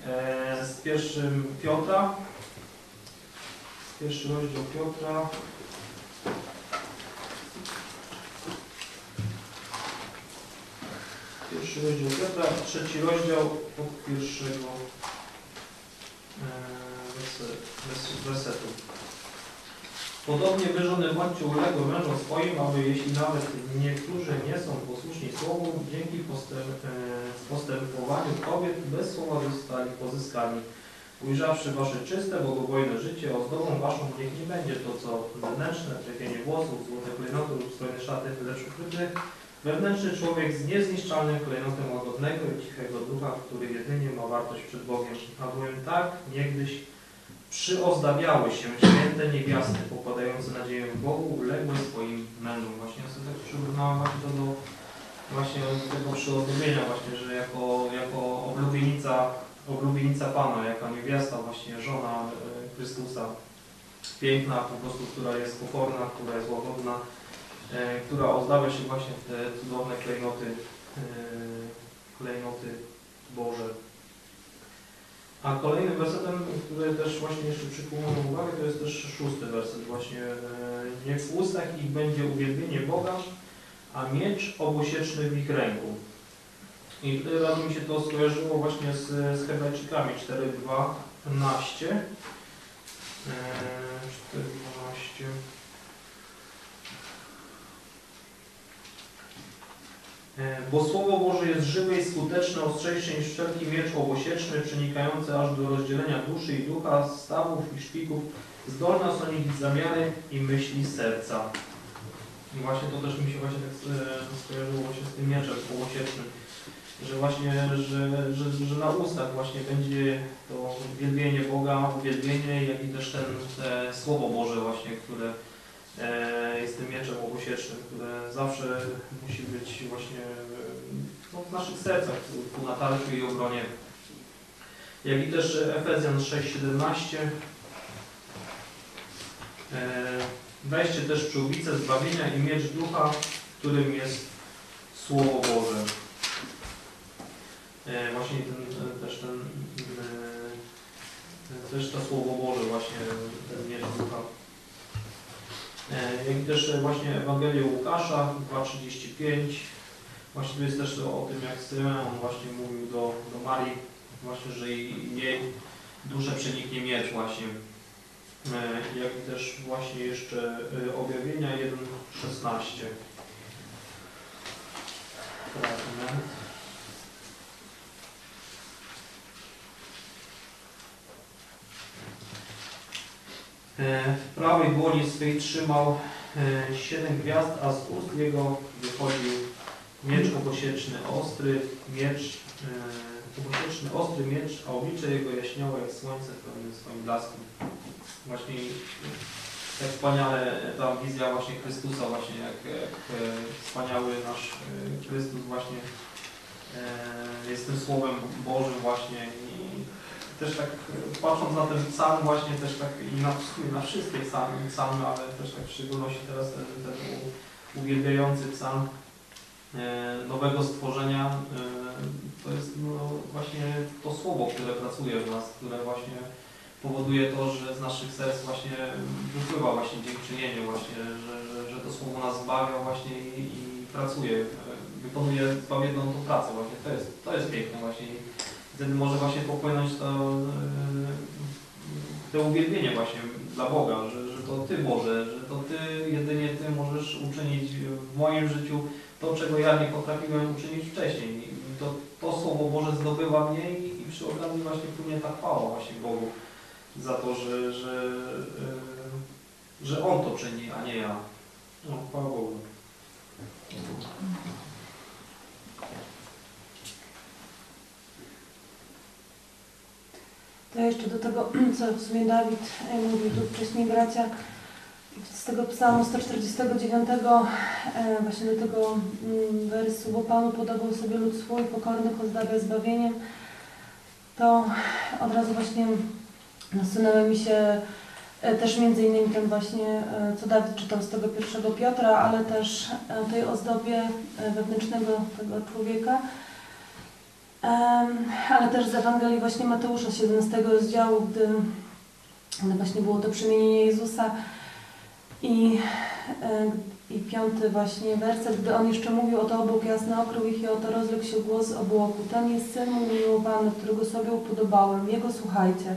e, z pierwszym Piotra, Pierwszy rozdział Piotra. Pierwszy rozdział Piotra, trzeci rozdział od pierwszego e, werse- wers- wersetu. Podobnie wy żony bądźcie uległe mężom swoim, aby jeśli nawet niektórzy nie są posłuszni Słowu, dzięki postęp, e, postępowaniu kobiet bez słowa zostali pozyskani. Ujrzawszy wasze czyste, bogobojne życie, ozdobą waszą niech nie będzie to, co zewnętrzne, czepienie włosów, złote klejnoty lub strojne szaty, lecz ukryty wewnętrzny człowiek z niezniszczalnym klejnotem łagodnego i cichego ducha, który jedynie ma wartość przed Bogiem. A bowiem tak, niegdyś przyozdabiały się święte niewiasty, pokładające nadzieję w Bogu, uległe swoim mężom. Właśnie ja sobie tak przyrównałem właśnie to do właśnie tego przyozdobienia właśnie, że jako, jako oblubienica oblubienica Pana, jaka niewiasta, właśnie żona e, Chrystusa, piękna po prostu, która jest pokorna, która jest łagodna, e, która ozdabia się właśnie w te cudowne klejnoty, e, klejnoty Boże. A kolejnym wersetem, który też właśnie jeszcze przykuł moją uwagę, to jest też szósty werset właśnie. Niech w ustach ich będzie uwielbienie Boga, a miecz obosieczny w ich ręku. I razu mi się to skojarzyło właśnie z, z Hebrajczykami 4.12. Eee, 4.12. Eee, Bo Słowo Boże jest żywe i skuteczne, ostrzejsze niż wszelki miecz obosieczny, przenikający aż do rozdzielenia duszy i ducha, stawów i szpików, zdolny osądzić zamiary i myśli serca. I właśnie to też mi się właśnie tak e, skojarzyło właśnie z tym mieczem obosiecznym, że właśnie, że, że, że na ustach właśnie będzie to uwielbienie Boga, uwielbienie, jak i też ten e, Słowo Boże właśnie, które e, jest tym mieczem obosiecznym, które zawsze musi być właśnie e, no, w naszych sercach, ku natarciu i obronie. Jak i też Efezjan 6,17 e, Weźcie też przyłbicę zbawienia i miecz ducha, którym jest Słowo Boże. E, właśnie ten, e, też ten e, też to Słowo Boże właśnie ten miecz ducha. Jak też właśnie Ewangelię Łukasza 2,35 Właśnie tu jest też o tym, jak Symeon właśnie mówił do, do Marii, właśnie, że jej, duszę przeniknie miecz właśnie. Jak też właśnie jeszcze objawienia 1,16. Fragment. W prawej dłoni swej trzymał e, siedem gwiazd, a z ust jego wychodził miecz obosieczny ostry, miecz e, obosieczny ostry miecz, a oblicze jego jaśniało jak słońce w pełnym swoim blasku. Właśnie jak wspaniale ta wizja właśnie Chrystusa, właśnie jak, jak e, wspaniały nasz e, Chrystus właśnie e, jest tym Słowem Bożym właśnie i też tak e, patrząc na ten psalm właśnie też tak i na, na wszystkie psalmy, ale też tak w szczególności teraz ten, ten uwielbiający psalm e, nowego stworzenia e, to jest no, właśnie to słowo, które pracuje w nas, które właśnie powoduje to, że z naszych serc właśnie wypływa właśnie dziękczynienie właśnie, że, że, że to słowo nas zbawia właśnie i, i pracuje, wykonuje zbawienną tą pracę właśnie. To jest, to jest piękne właśnie. Wtedy może właśnie popłynąć to, e, to uwielbienie właśnie dla Boga, że, że to Ty Boże, że to Ty, jedynie Ty możesz uczynić w moim życiu to, czego ja nie potrafiłem uczynić wcześniej. I to, to Słowo Boże zdobywa mnie i, i przy okazji właśnie płynie ta chwała właśnie Bogu za to, że, że, e, że On to czyni, a nie ja. No, chwała Bogu. To jeszcze do tego, co w sumie Dawid e, mówił tu wcześniej bracia, z tego psalmu 149, e, właśnie do tego mm, wersu, bo Panu podobał sobie lud swój, pokornych ozdabia zbawieniem, to od razu właśnie nasunęły mi się e, też między innymi ten właśnie, co Dawid czytał z tego pierwszego Piotra, ale też tej ozdobie wewnętrznego tego człowieka. Ale też z Ewangelii właśnie Mateusza 17 rozdziału, gdy, właśnie było to przemienienie Jezusa i, e, i piąty właśnie werset, gdy on jeszcze mówił, oto obok jasny okrył ich i oto rozległ się głos obłoku. Ten jest Syn mój którego sobie upodobałem. Jego słuchajcie.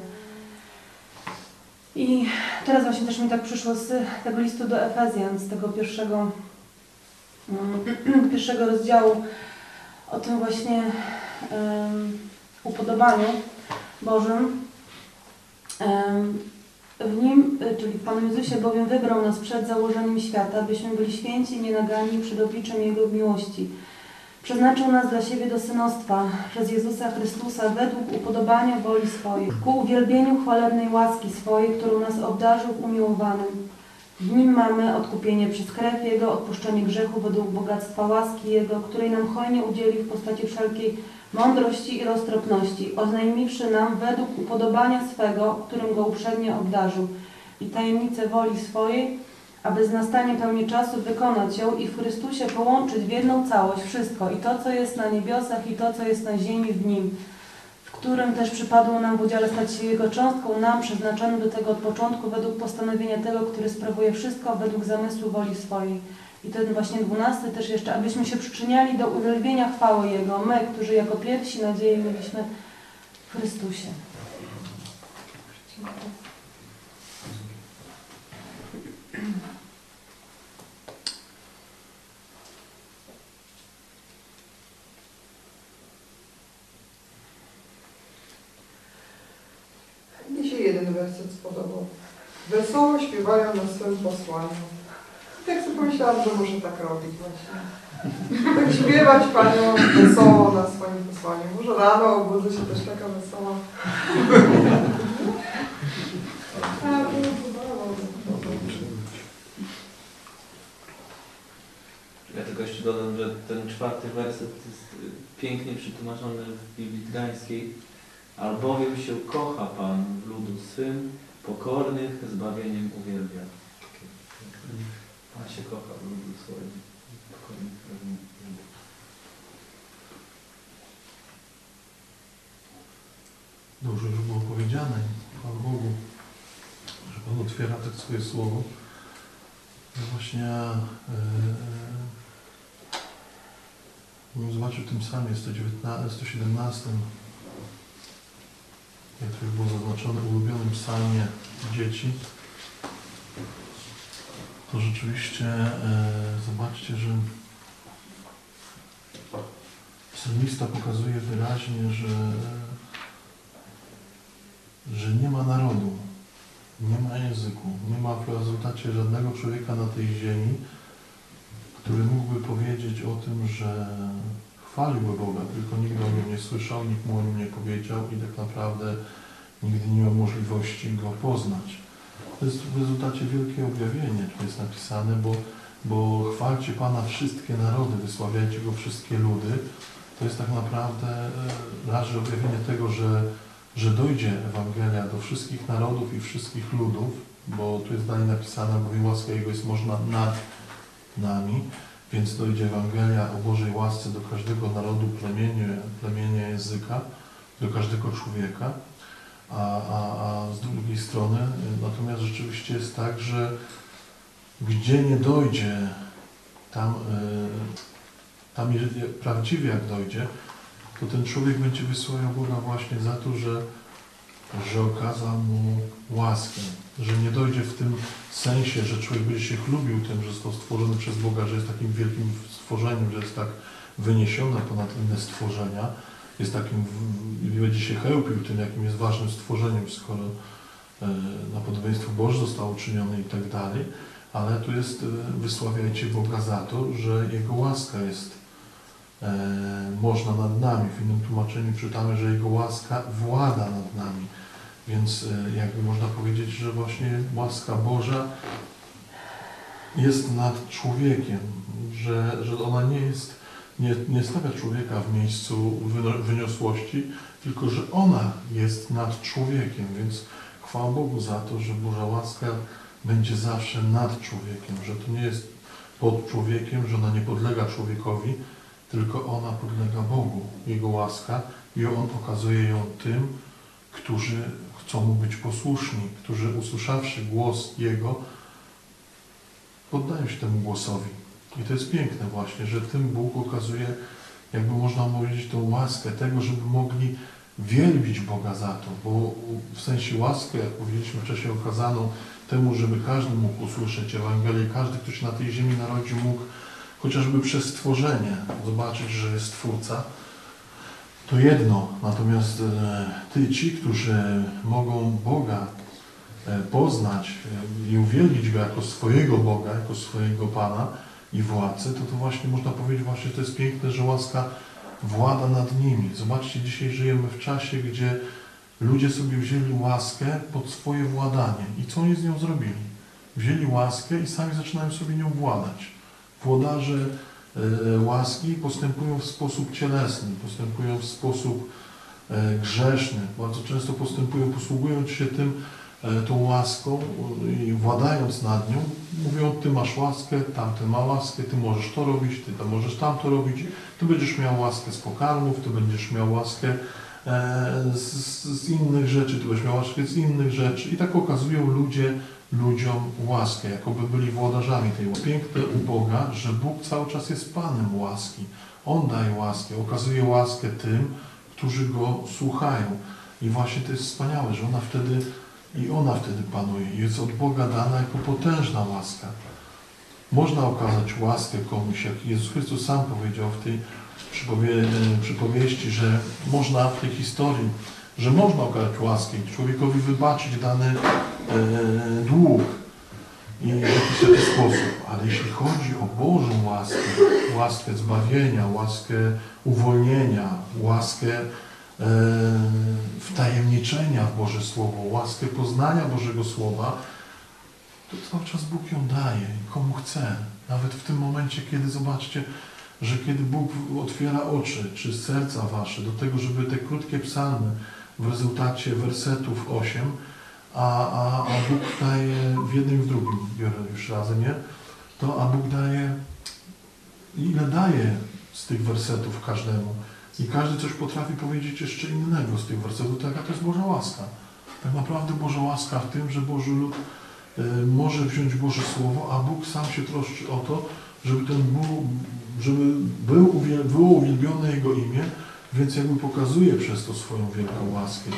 I teraz właśnie też mi tak przyszło z tego listu do Efezjan, z tego pierwszego, mm, pierwszego rozdziału, o tym właśnie upodobaniu Bożym. W nim, y, czyli w Panu Jezusie, bowiem wybrał nas przed założeniem świata, byśmy byli święci, nienagani przed obliczem Jego miłości. Przeznaczył nas dla siebie do synostwa przez Jezusa Chrystusa według upodobania woli swojej, ku uwielbieniu chwalebnej łaski swojej, którą nas obdarzył umiłowanym. W nim mamy odkupienie przez krew Jego, odpuszczenie grzechu według bogactwa łaski Jego, której nam hojnie udzielił w postaci wszelkiej mądrości i roztropności, oznajmiwszy nam według upodobania swego, którym Go uprzednio obdarzył i tajemnicę woli swojej, aby z nastaniem pełni czasu wykonać ją i w Chrystusie połączyć w jedną całość wszystko, i to, co jest na niebiosach, i to, co jest na ziemi w Nim, którym też przypadło nam w udziale stać się Jego cząstką, nam przeznaczonym do tego od początku, według postanowienia tego, który sprawuje wszystko według zamysłu woli swojej. I ten właśnie dwunasty też jeszcze, abyśmy się przyczyniali do uwielbienia chwały Jego, my, którzy jako pierwsi nadzieję mieliśmy w Chrystusie. Dziękuję. werset spodobał. Wesoło śpiewają na swym posłaniu. I tak sobie pomyślałam, że muszę tak robić właśnie. Tak śpiewać Panią wesoło na swoim posłaniu. Może rano obudzę się też taka wesoła. Ja tylko jeszcze dodam, że ten czwarty werset jest y, pięknie przetłumaczony w Biblii Gdańskiej. Albowiem się kocha Pan w ludu swym, pokornych zbawieniem uwielbia. Pan się kocha w ludu swoim, pokornych. Dobrze już było powiedziane, Chwała Bogu, że Pan otwiera tak swoje słowo. Właśnie yy, zobaczył w tym psalmie 119, 117, jak to już było zaznaczone, ulubionym psalmie dzieci, to rzeczywiście e, zobaczcie, że psalmista pokazuje wyraźnie, że że nie ma narodu, nie ma języku, nie ma w rezultacie żadnego człowieka na tej ziemi, który mógłby powiedzieć o tym, że chwaliłby Boga, tylko nigdy o nim nie słyszał, nikt mu o nim nie powiedział i tak naprawdę nigdy nie miał możliwości go poznać. To jest w rezultacie wielkie objawienie, tu jest napisane, bo, bo chwalcie Pana wszystkie narody, wysławiajcie Go wszystkie ludy. To jest tak naprawdę e, raczej objawienie tego, że że dojdzie Ewangelia do wszystkich narodów i wszystkich ludów, bo tu jest dalej napisane, bowiem łaska Jego jest można nad nami, więc dojdzie Ewangelia o Bożej łasce do każdego narodu, plemienia, plemienia języka, do każdego człowieka, a, a, a z drugiej strony y, natomiast rzeczywiście jest tak, że gdzie nie dojdzie, tam, y, tam prawdziwie jak dojdzie, to ten człowiek będzie wysławiał Boga właśnie za to, że, że okazał mu łaskę, że nie dojdzie w tym sensie, że człowiek będzie się chlubił tym, że został stworzony przez Boga, że jest takim wielkim stworzeniem, że jest tak wyniesione ponad inne stworzenia, jest takim, będzie się chełpił tym, jakim jest ważnym stworzeniem, skoro e, na podobieństwo Boże został uczyniony i tak dalej, ale tu jest, e, wysławiajcie Boga za to, że Jego łaska jest e, można nad nami. W innym tłumaczeniu czytamy, że Jego łaska włada nad nami. Więc e, jakby można powiedzieć, że właśnie łaska Boża jest nad człowiekiem, że, że ona nie jest, nie, nie stawia człowieka w miejscu wyniosłości, tylko że ona jest nad człowiekiem, więc chwała Bogu za to, że Boża łaska będzie zawsze nad człowiekiem, że to nie jest pod człowiekiem, że ona nie podlega człowiekowi, tylko ona podlega Bogu, Jego łaska i On okazuje ją tym, którzy chcą Mu być posłuszni, którzy usłyszawszy głos Jego, poddają się temu głosowi. I to jest piękne właśnie, że tym Bóg okazuje, jakby można powiedzieć, tą łaskę tego, żeby mogli wielbić Boga za to, bo w sensie łaskę, jak powiedzieliśmy wcześniej, okazaną temu, żeby każdy mógł usłyszeć Ewangelię, każdy, kto się na tej ziemi narodził, mógł chociażby przez stworzenie zobaczyć, że jest Twórca, to jedno. Natomiast e, ty, ci, którzy mogą Boga e, poznać e, i uwielbić Go jako swojego Boga, jako swojego Pana i Władcę, to to właśnie można powiedzieć, właśnie to jest piękne, że łaska włada nad nimi. Zobaczcie, dzisiaj żyjemy w czasie, gdzie ludzie sobie wzięli łaskę pod swoje władanie. I co oni z nią zrobili? Wzięli łaskę i sami zaczynają sobie nią władać. Włodarze łaski postępują w sposób cielesny, postępują w sposób e, grzeszny. Bardzo często postępują, posługując się tym, e, tą łaską e, i władając nad nią, mówią, ty masz łaskę, tamten ma łaskę, ty możesz to robić, ty to możesz tamto robić, ty będziesz miał łaskę z pokarmów, ty będziesz miał łaskę e, z, z innych rzeczy, ty będziesz miał łaskę z innych rzeczy. I tak okazują ludzie ludziom łaskę, jakoby byli włodarzami tej łaski. Piękne u Boga, że Bóg cały czas jest Panem łaski. On daje łaskę, okazuje łaskę tym, którzy Go słuchają. I właśnie to jest wspaniałe, że ona wtedy, i ona wtedy panuje. Jest od Boga dana jako potężna łaska. Można okazać łaskę komuś, jak Jezus Chrystus sam powiedział w tej przypowie, przypowieści, że można w tej historii że można okazać łaskę i człowiekowi wybaczyć dany e, dług i w jakiś taki sposób. Ale jeśli chodzi o Bożą łaskę, łaskę zbawienia, łaskę uwolnienia, łaskę e, wtajemniczenia w Boże Słowo, łaskę poznania Bożego Słowa, to cały czas Bóg ją daje, komu chce. Nawet w tym momencie, kiedy zobaczcie, że kiedy Bóg otwiera oczy czy serca wasze do tego, żeby te krótkie psalmy w rezultacie wersetów 8, a, a, a Bóg daje w jednym i w drugim, biorę już razem, nie? To a Bóg daje, ile daje z tych wersetów każdemu. I każdy coś potrafi powiedzieć jeszcze innego z tych wersetów, to jaka to jest Boża łaska. Tak naprawdę Boża łaska w tym, że Boży lud e, może wziąć Boże Słowo, a Bóg sam się troszczy o to, żeby ten Bóg, żeby był, było uwielbione Jego imię, więc jakby pokazuje przez to swoją wielką łaskę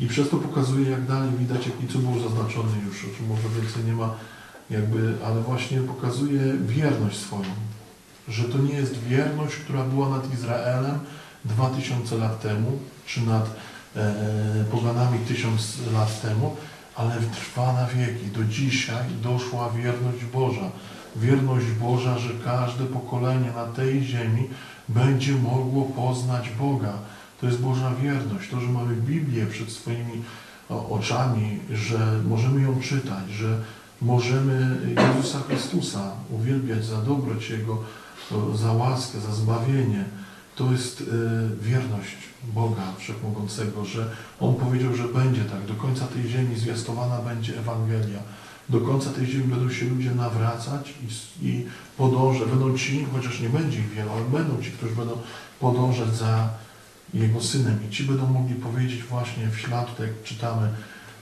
i, i przez to pokazuje, jak dalej widać, jak i co było zaznaczone już, o czym może więcej nie ma, jakby, ale właśnie pokazuje wierność swoją, że to nie jest wierność, która była nad Izraelem 2000 lat temu, czy nad e, poganami 1000 lat temu, ale trwa na wieki. Do dzisiaj doszła wierność Boża. Wierność Boża, że każde pokolenie na tej ziemi będzie mogło poznać Boga. To jest Boża wierność. To, że mamy Biblię przed swoimi oczami, że możemy ją czytać, że możemy Jezusa Chrystusa uwielbiać za dobroć Jego, za łaskę, za zbawienie. To jest e, wierność Boga Wszechmogącego, że On powiedział, że będzie tak. Do końca tej ziemi zwiastowana będzie Ewangelia. Do końca tej ziemi będą się ludzie nawracać i, i podążać. Będą ci, chociaż nie będzie ich wielu, ale będą ci, którzy będą podążać za Jego Synem. I ci będą mogli powiedzieć właśnie w ślad, tak jak czytamy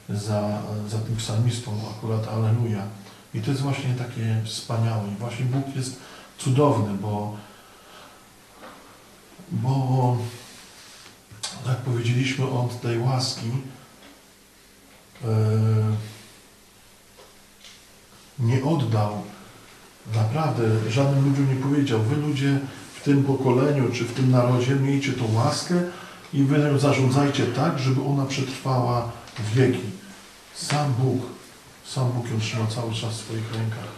za, za tym psalmistą, akurat Alleluja. I to jest właśnie takie wspaniałe. I właśnie Bóg jest cudowny, bo, bo tak powiedzieliśmy od tej łaski, e, nie oddał, naprawdę żadnym ludziom nie powiedział, wy ludzie w tym pokoleniu czy w tym narodzie miejcie tą łaskę i wy zarządzajcie tak, żeby ona przetrwała wieki. Sam Bóg, sam Bóg ją trzyma cały czas w swoich rękach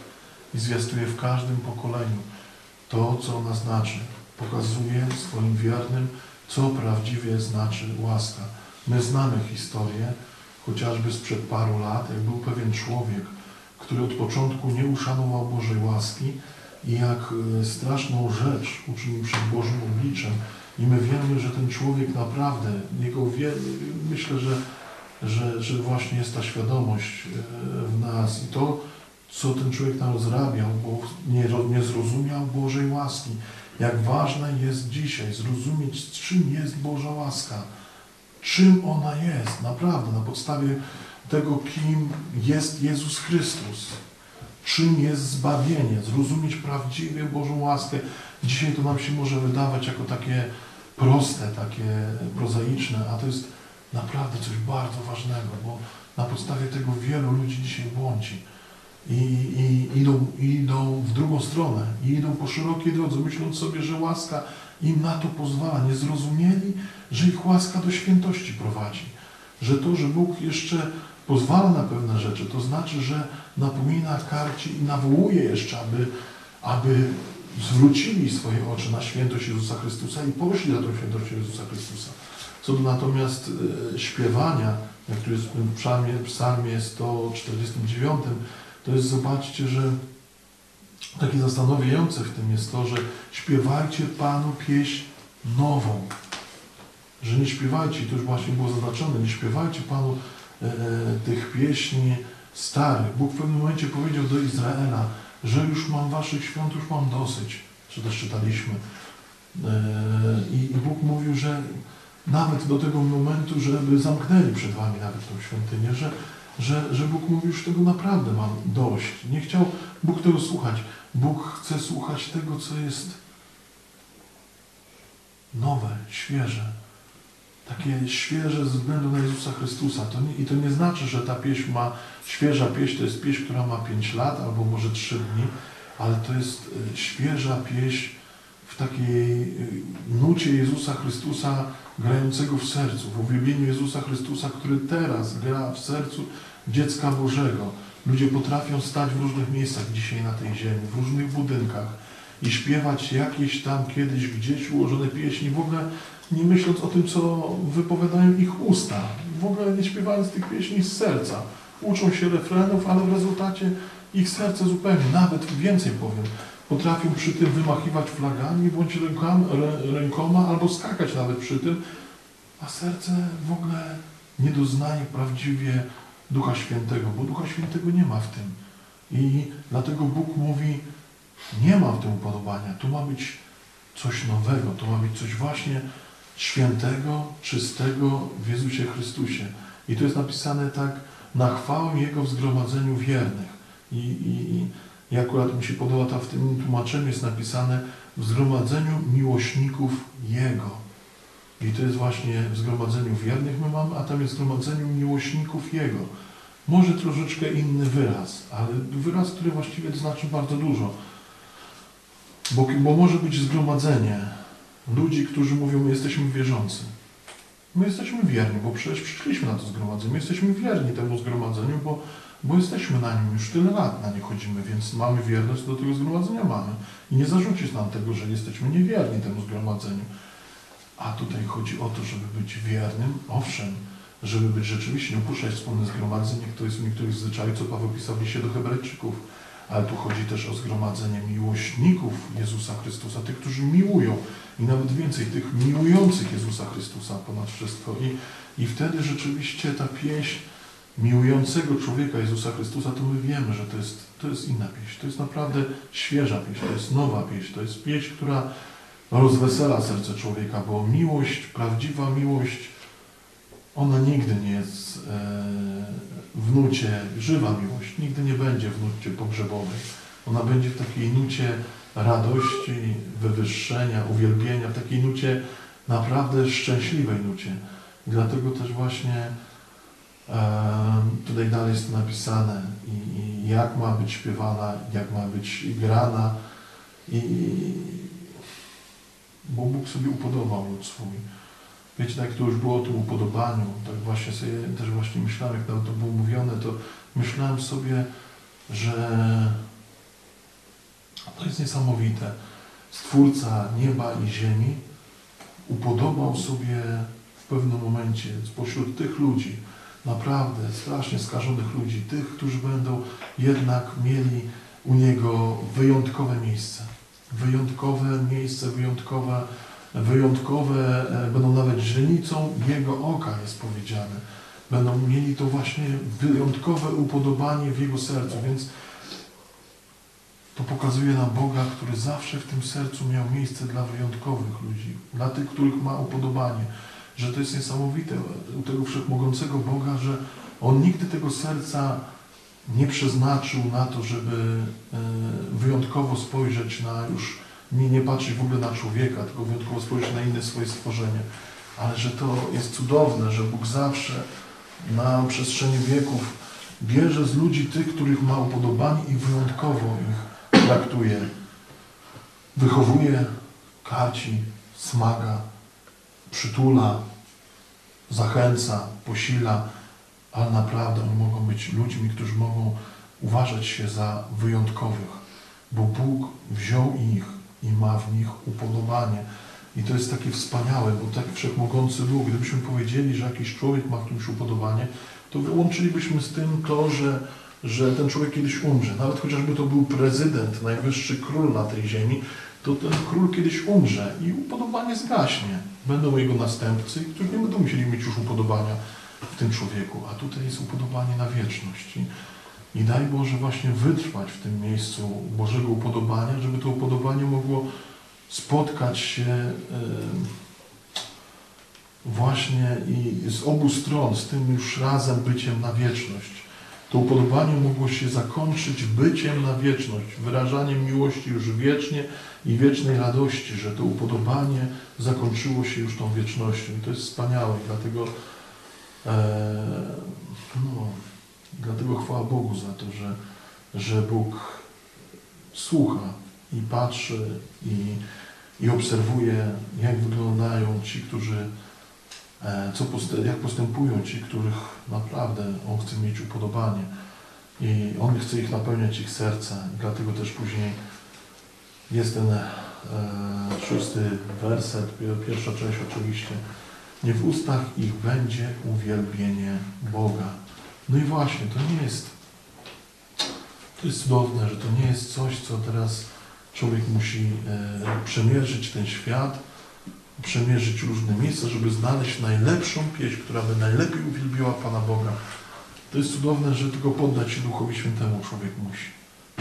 i zwiastuje w każdym pokoleniu to, co ona znaczy. Pokazuje swoim wiernym, co prawdziwie znaczy łaska. My znamy historię, chociażby sprzed paru lat, jak był pewien człowiek, który od początku nie uszanował Bożej łaski i jak e, straszną rzecz uczynił przed Bożym obliczem. I my wiemy, że ten człowiek naprawdę, jego wie, myślę, że, że, że właśnie jest ta świadomość e, w nas i to, co ten człowiek tam zrabiał, bo nie, nie zrozumiał Bożej łaski. Jak ważne jest dzisiaj zrozumieć, czym jest Boża łaska, czym ona jest, naprawdę, na podstawie tego, kim jest Jezus Chrystus, czym jest zbawienie, zrozumieć prawdziwie Bożą łaskę. Dzisiaj to nam się może wydawać jako takie proste, takie prozaiczne, a to jest naprawdę coś bardzo ważnego, bo na podstawie tego wielu ludzi dzisiaj błądzi i, i idą, idą w drugą stronę i idą po szerokiej drodze, myśląc sobie, że łaska im na to pozwala. Nie zrozumieli, że ich łaska do świętości prowadzi. Że to, że Bóg jeszcze pozwala na pewne rzeczy, to znaczy, że napomina, karci i nawołuje jeszcze, aby, aby zwrócili swoje oczy na świętość Jezusa Chrystusa i poszli za tą świętością Jezusa Chrystusa. Co do natomiast e, śpiewania, jak tu jest w psalmie, psalmie 149, to jest, zobaczcie, że takie zastanawiające w tym jest to, że śpiewajcie Panu pieśń nową. Że nie śpiewajcie, to już właśnie było zaznaczone, nie śpiewajcie Panu tych pieśni starych. Bóg w pewnym momencie powiedział do Izraela, że już mam waszych świąt, już mam dosyć, co też czytaliśmy. E, I, I Bóg mówił, że nawet do tego momentu, żeby zamknęli przed wami nawet tą świątynię, że, że, że Bóg mówił, że tego naprawdę mam dość. Nie chciał Bóg tego słuchać. Bóg chce słuchać tego, co jest nowe, świeże. Takie świeże ze względu na Jezusa Chrystusa. To nie, I to nie znaczy, że ta pieśń ma, świeża pieśń to jest pieśń, która ma 5 lat albo może 3 dni, ale to jest e, świeża pieśń w takiej y, nucie Jezusa Chrystusa grającego w sercu, w uwielbieniu Jezusa Chrystusa, który teraz gra w sercu dziecka Bożego. Ludzie potrafią stać w różnych miejscach dzisiaj na tej ziemi, w różnych budynkach i śpiewać jakieś tam kiedyś gdzieś ułożone pieśni, w ogóle nie myśląc o tym, co wypowiadają ich usta, w ogóle nie śpiewając tych pieśni z serca. Uczą się refrenów, ale w rezultacie ich serce zupełnie, nawet więcej powiem, potrafią przy tym wymachiwać flagami bądź rękoma albo skakać nawet przy tym, a serce w ogóle nie doznaje prawdziwie Ducha Świętego, bo Ducha Świętego nie ma w tym. I dlatego Bóg mówi, nie ma w tym upodobania, tu ma być coś nowego, to ma być coś właśnie świętego, czystego w Jezusie Chrystusie. I to jest napisane tak, na chwałę Jego w zgromadzeniu wiernych. I, i, i i akurat mi się podoba, ta w tym tłumaczeniu jest napisane w zgromadzeniu miłośników Jego. I to jest właśnie w zgromadzeniu wiernych my mamy, a tam jest w zgromadzeniu miłośników Jego. Może troszeczkę inny wyraz, ale wyraz, który właściwie znaczy bardzo dużo. Bo, bo może być zgromadzenie ludzi, którzy mówią, my jesteśmy wierzący. My jesteśmy wierni, bo przecież przyszliśmy na to zgromadzenie. My jesteśmy wierni temu zgromadzeniu, bo bo jesteśmy na nim już tyle lat, na nie chodzimy, więc mamy wierność do tego zgromadzenia mamy. I nie zarzucić nam tego, że jesteśmy niewierni temu zgromadzeniu. A tutaj chodzi o to, żeby być wiernym, owszem, żeby być rzeczywiście, nie opuszczać wspólne zgromadzenie, to jest w niektórych zwyczajów, co Paweł pisał w liście do Hebrajczyków, ale tu chodzi też o zgromadzenie miłośników Jezusa Chrystusa, tych, którzy miłują i nawet więcej, tych miłujących Jezusa Chrystusa ponad wszystko. I, i wtedy rzeczywiście ta pieśń miłującego człowieka Jezusa Chrystusa, to my wiemy, że to jest, to jest inna pieśń. To jest naprawdę świeża pieśń, to jest nowa pieśń, to jest pieśń, która rozwesela serce człowieka, bo miłość, prawdziwa miłość, ona nigdy nie jest e, w nucie, żywa miłość, nigdy nie będzie w nucie pogrzebowej. Ona będzie w takiej nucie radości, wywyższenia, uwielbienia, w takiej nucie naprawdę szczęśliwej nucie. I dlatego też właśnie Tutaj dalej jest to napisane i, i jak ma być śpiewana, jak ma być grana i bo Bóg sobie upodobał lud swój. Wiecie, tak to już było o tym upodobaniu, tak właśnie sobie też właśnie myślałem, jak to było mówione, to myślałem sobie, że to jest niesamowite. Stwórca nieba i ziemi upodobał sobie w pewnym momencie spośród tych ludzi, naprawdę strasznie skażonych ludzi, tych, którzy będą jednak mieli u Niego wyjątkowe miejsce. Wyjątkowe miejsce, wyjątkowe, wyjątkowe e, będą nawet źrenicą Jego oka, jest powiedziane. Będą mieli to właśnie wyjątkowe upodobanie w Jego sercu, więc to pokazuje nam Boga, który zawsze w tym sercu miał miejsce dla wyjątkowych ludzi, dla tych, których ma upodobanie że to jest niesamowite u tego wszechmogącego Boga, że On nigdy tego serca nie przeznaczył na to, żeby e, wyjątkowo spojrzeć na już, nie, nie patrzeć w ogóle na człowieka, tylko wyjątkowo spojrzeć na inne swoje stworzenie. Ale że to jest cudowne, że Bóg zawsze na przestrzeni wieków bierze z ludzi tych, których ma upodobanie i wyjątkowo ich traktuje. Wychowuje, karci, smaga, przytula, zachęca, posila, ale naprawdę oni mogą być ludźmi, którzy mogą uważać się za wyjątkowych, bo Bóg wziął ich i ma w nich upodobanie. I to jest takie wspaniałe, bo taki wszechmogący Bóg, gdybyśmy powiedzieli, że jakiś człowiek ma w kimś upodobanie, to wyłączylibyśmy z tym to, że, że ten człowiek kiedyś umrze. Nawet chociażby to był prezydent, najwyższy król na tej ziemi, to ten król kiedyś umrze i upodobanie zgaśnie. Będą jego następcy, którzy nie będą musieli mieć już upodobania w tym człowieku, a tutaj jest upodobanie na wieczność. I, daj Boże właśnie wytrwać w tym miejscu Bożego upodobania, żeby to upodobanie mogło spotkać się właśnie i z obu stron, z tym już razem byciem na wieczność. To upodobanie mogło się zakończyć byciem na wieczność, wyrażaniem miłości już wiecznie i wiecznej radości, że to upodobanie zakończyło się już tą wiecznością. I to jest wspaniałe. Dlatego, e, no, dlatego chwała Bogu za to, że, że Bóg słucha i patrzy i, i obserwuje, jak wyglądają ci, którzy, e, co post- jak postępują ci, których naprawdę On chce mieć upodobanie. I On chce ich napełniać ich serca. I dlatego też później jest ten e, szósty werset, pier- pierwsza część oczywiście. Nie w ustach ich będzie uwielbienie Boga. No i właśnie, to nie jest, to jest cudowne, że to nie jest coś, co teraz człowiek musi e, przemierzyć ten świat, przemierzyć różne miejsca, żeby znaleźć najlepszą pieśń, która by najlepiej uwielbiła Pana Boga. To jest cudowne, że tylko poddać się Duchowi Świętemu człowiek musi.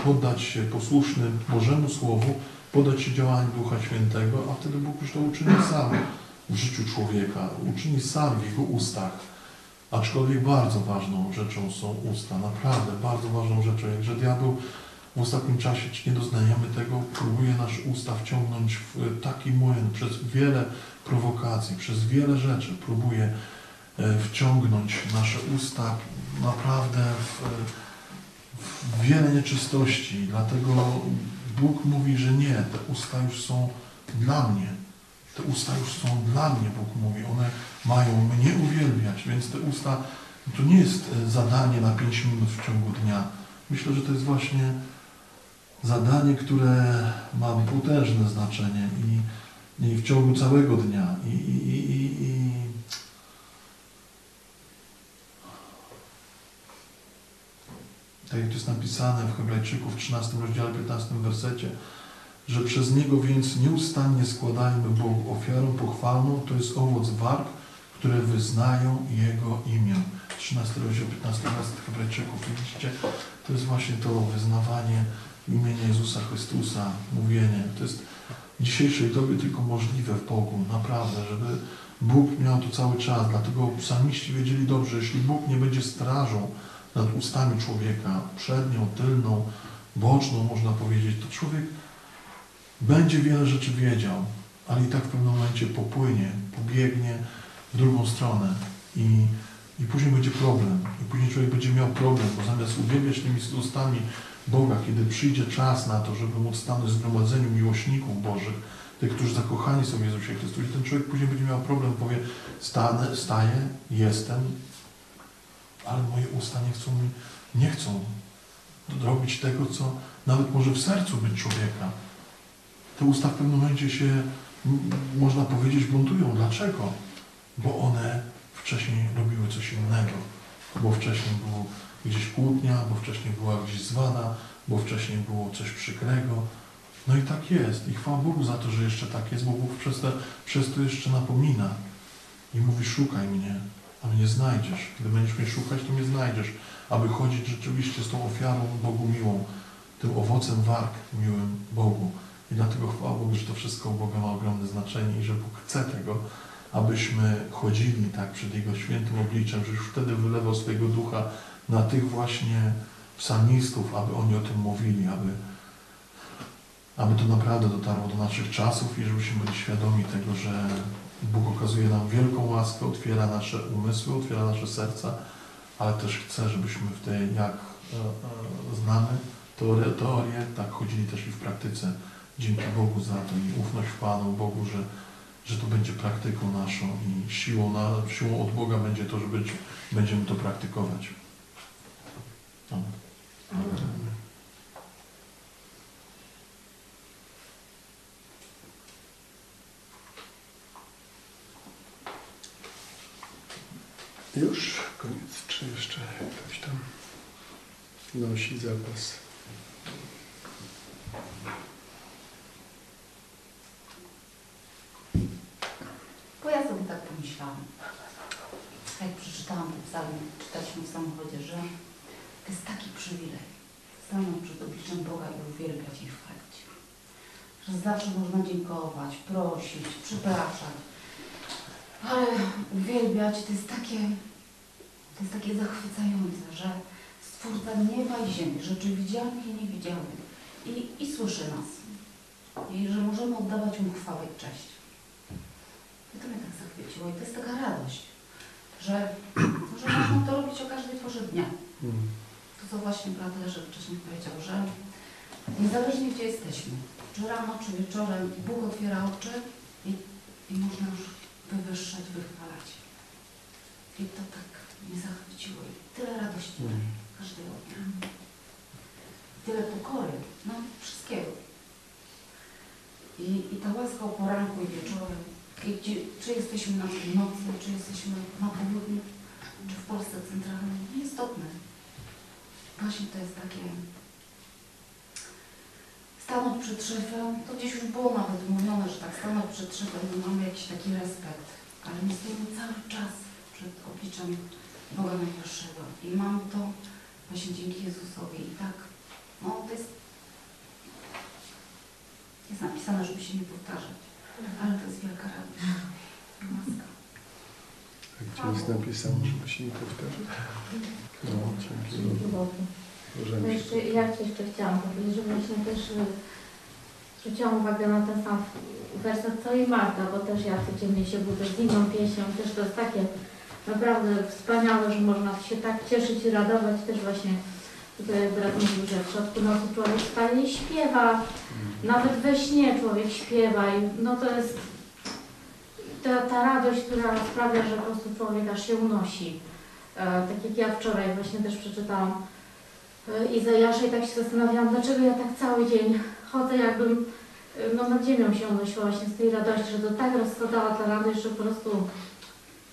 Poddać się posłusznym Bożemu Słowu, poddać się działaniu Ducha Świętego, a wtedy Bóg już to uczyni sam w życiu człowieka, uczyni sam w jego ustach. Aczkolwiek bardzo ważną rzeczą są usta, naprawdę bardzo ważną rzeczą. Jakże diabeł w ostatnim czasie, czy nie doznajemy tego, próbuje nasze usta wciągnąć w taki młyn przez wiele prowokacji, przez wiele rzeczy próbuje e, wciągnąć nasze usta naprawdę w, w wiele nieczystości. Dlatego Bóg mówi, że nie, te usta już są dla mnie. Te usta już są dla mnie, Bóg mówi. One mają mnie uwielbiać, więc te usta to nie jest e, zadanie na 5 minut w ciągu dnia. Myślę, że to jest właśnie zadanie, które ma potężne znaczenie i, i w ciągu całego dnia. I, i, i, i, tak jak to jest napisane w Hebrajczyków w 13 rozdziale 15 wersecie, że przez Niego więc nieustannie składajmy Bogu ofiarę pochwalną, to jest owoc warg, które wyznają Jego imię. 13 rozdział 15 werset Hebrajczyków. Widzicie, to jest właśnie to wyznawanie imienia Jezusa Chrystusa, mówienie. To jest w dzisiejszej dobie tylko możliwe w Bogu, naprawdę, żeby Bóg miał to cały czas. Dlatego psalmiści wiedzieli dobrze, jeśli Bóg nie będzie strażą nad ustami człowieka, przednią, tylną, boczną, można powiedzieć, to człowiek będzie wiele rzeczy wiedział, ale i tak w pewnym momencie popłynie, pobiegnie w drugą stronę i, i później będzie problem. I później człowiek będzie miał problem, bo zamiast uwielbiać tymi ustami Boga, kiedy przyjdzie czas na to, żeby móc stanąć w zgromadzeniu miłośników Bożych, tych, którzy zakochani są w Jezusie Chrystusie, ten człowiek później będzie miał problem, powie, stanę, staję, jestem, ale moje usta nie chcą mi, nie chcą robić tego, co nawet może w sercu być człowieka. Te usta w pewnym momencie się, można powiedzieć, buntują. Dlaczego? Bo one wcześniej robiły coś innego. Bo wcześniej było gdzieś kłótnia, bo wcześniej była gdzieś zwada, bo wcześniej było coś przykrego. No i tak jest. I chwała Bogu za to, że jeszcze tak jest, bo Bóg przez, te, przez to jeszcze napomina. I mówi, szukaj mnie, a mnie znajdziesz. Gdy będziesz mnie szukać, to mnie znajdziesz. Aby chodzić rzeczywiście z tą ofiarą Bogu miłą, tym owocem warg miłym Bogu. I dlatego chwała Bogu, że to wszystko u Boga ma ogromne znaczenie i że Bóg chce tego, abyśmy chodzili tak przed Jego świętym obliczem, że już wtedy wylewał swojego ducha na tych właśnie psalmistów, aby oni o tym mówili, aby, aby to naprawdę dotarło do naszych czasów i żebyśmy byli świadomi tego, że Bóg okazuje nam wielką łaskę, otwiera nasze umysły, otwiera nasze serca, ale też chce, żebyśmy w tej, jak e, e, znamy teorię, teorię, tak chodzili też i w praktyce. Dzięki Bogu za to i ufność Panu Bogu, że, że to będzie praktyką naszą i siłą, na, siłą od Boga będzie to, że będziemy to praktykować. Amen. Już koniec, czy jeszcze ktoś tam nosi zapas? Bo ja sobie tak pomyślałam, jak przeczytałam ten psalm, czytaliśmy w samochodzie, że to jest taki przywilej stanąć przed obliczem Boga i uwielbiać i chwalić. Że zawsze można dziękować, prosić, przepraszać. Ale uwielbiać to jest takie, to jest takie zachwycające, że Stwórca nieba i ziemi, rzeczy widzialnych i niewidzialnych i, i słyszy nas. I że możemy oddawać Mu chwałę i cześć. I to mnie tak zachwyciło. I to jest taka radość, że, że można to robić o każdej porze dnia. To, co właśnie brat Leszek wcześniej powiedział, że niezależnie gdzie jesteśmy, czy czy rano, czy wieczorem Bóg otwiera oczy i, i można już wywyższać, wychwalać. I to tak mnie zachwyciło i tyle radości daje każdego dnia. Tyle pokory, no wszystkiego. I, I ta łaska o poranku i wieczorem, i gdzie, czy jesteśmy na północy, czy jesteśmy na południu, czy w Polsce centralnej, nieistotne. Właśnie to jest takie stanąć przed szefem, to gdzieś już było nawet mówione, że tak stanąć przed szefem, no mamy jakiś taki respekt, ale my stoimy cały czas przed obliczem Boga Najwyższego i mam to właśnie dzięki Jezusowi i tak, no to jest, jest napisane, żeby się nie powtarzać, ale to jest wielka radość, łaska. A gdzie jest napisane, żeby się nie powtarzać? No, dzięki. Jeszcze, ja jeszcze chciałam powiedzieć, że właśnie też y, zwróciłam uwagę na ten sam werset co i Marta, bo też ja codziennie się budzę z inną pieśnią, też to jest takie naprawdę wspaniałe, że można się tak cieszyć i radować, też właśnie tutaj brat mówił, że w środku nocy człowiek wstaje i śpiewa, nawet we śnie człowiek śpiewa i no to jest ta, ta radość, która sprawia, że po prostu człowiek aż się unosi. E, tak jak ja wczoraj właśnie też przeczytałam e, Izajasza i tak się zastanawiałam, dlaczego ja tak cały dzień chodzę, jakbym e, no, nad ziemią się unosiła właśnie z tej radości, że to tak rozkładała ta radość, że po prostu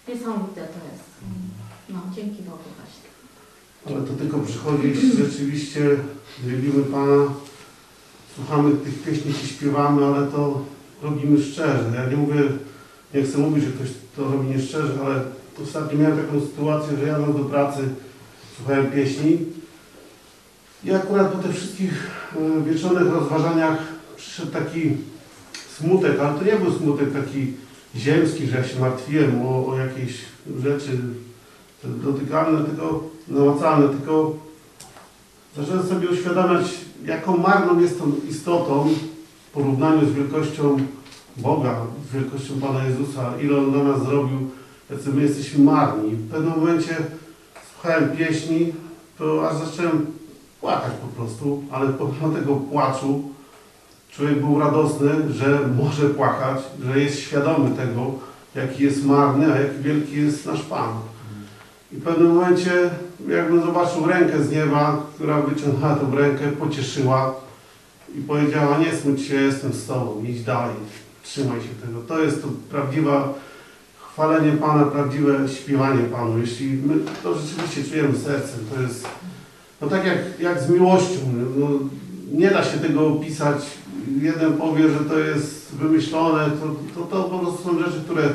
niesamowite to jest. No, dzięki Bogu właśnie. Ale to tylko przychodzić, rzeczywiście wielbimy Pana, słuchamy tych pieśni i śpiewamy, ale to robimy szczerze. Ja nie mówię, nie chcę mówić, że ktoś to robi nieszczerze, ale ostatnio miałem taką sytuację, że jadąc do pracy słuchałem pieśni i akurat po tych wszystkich e, wieczornych rozważaniach przyszedł taki smutek, ale to nie był smutek taki ziemski, że ja się martwiłem o, o jakieś rzeczy dotykalne, tylko namacalne, tylko zacząłem sobie uświadamiać, jaką marną jest tą istotą w porównaniu z wielkością Boga, wielkością Pana Jezusa, ile On dla nas zrobił, jacy my jesteśmy marni. W pewnym momencie słuchałem pieśni, to aż zacząłem płakać po prostu, ale pomimo tego płaczu człowiek był radosny, że może płakać, że jest świadomy tego, jaki jest marny, a jaki wielki jest nasz Pan. I w pewnym momencie, jakbym zobaczył rękę z nieba, która wyciągnęła tą rękę, pocieszyła i powiedziała, nie smuć się, jestem z Tobą, idź dalej, trzymaj się tego. To jest to prawdziwa chwalenie Pana, prawdziwe śpiewanie Panu. Jeśli my to rzeczywiście czujemy sercem, to jest no tak jak, jak z miłością. No, nie da się tego opisać. Jeden powie, że to jest wymyślone, to, to, to po prostu są rzeczy, które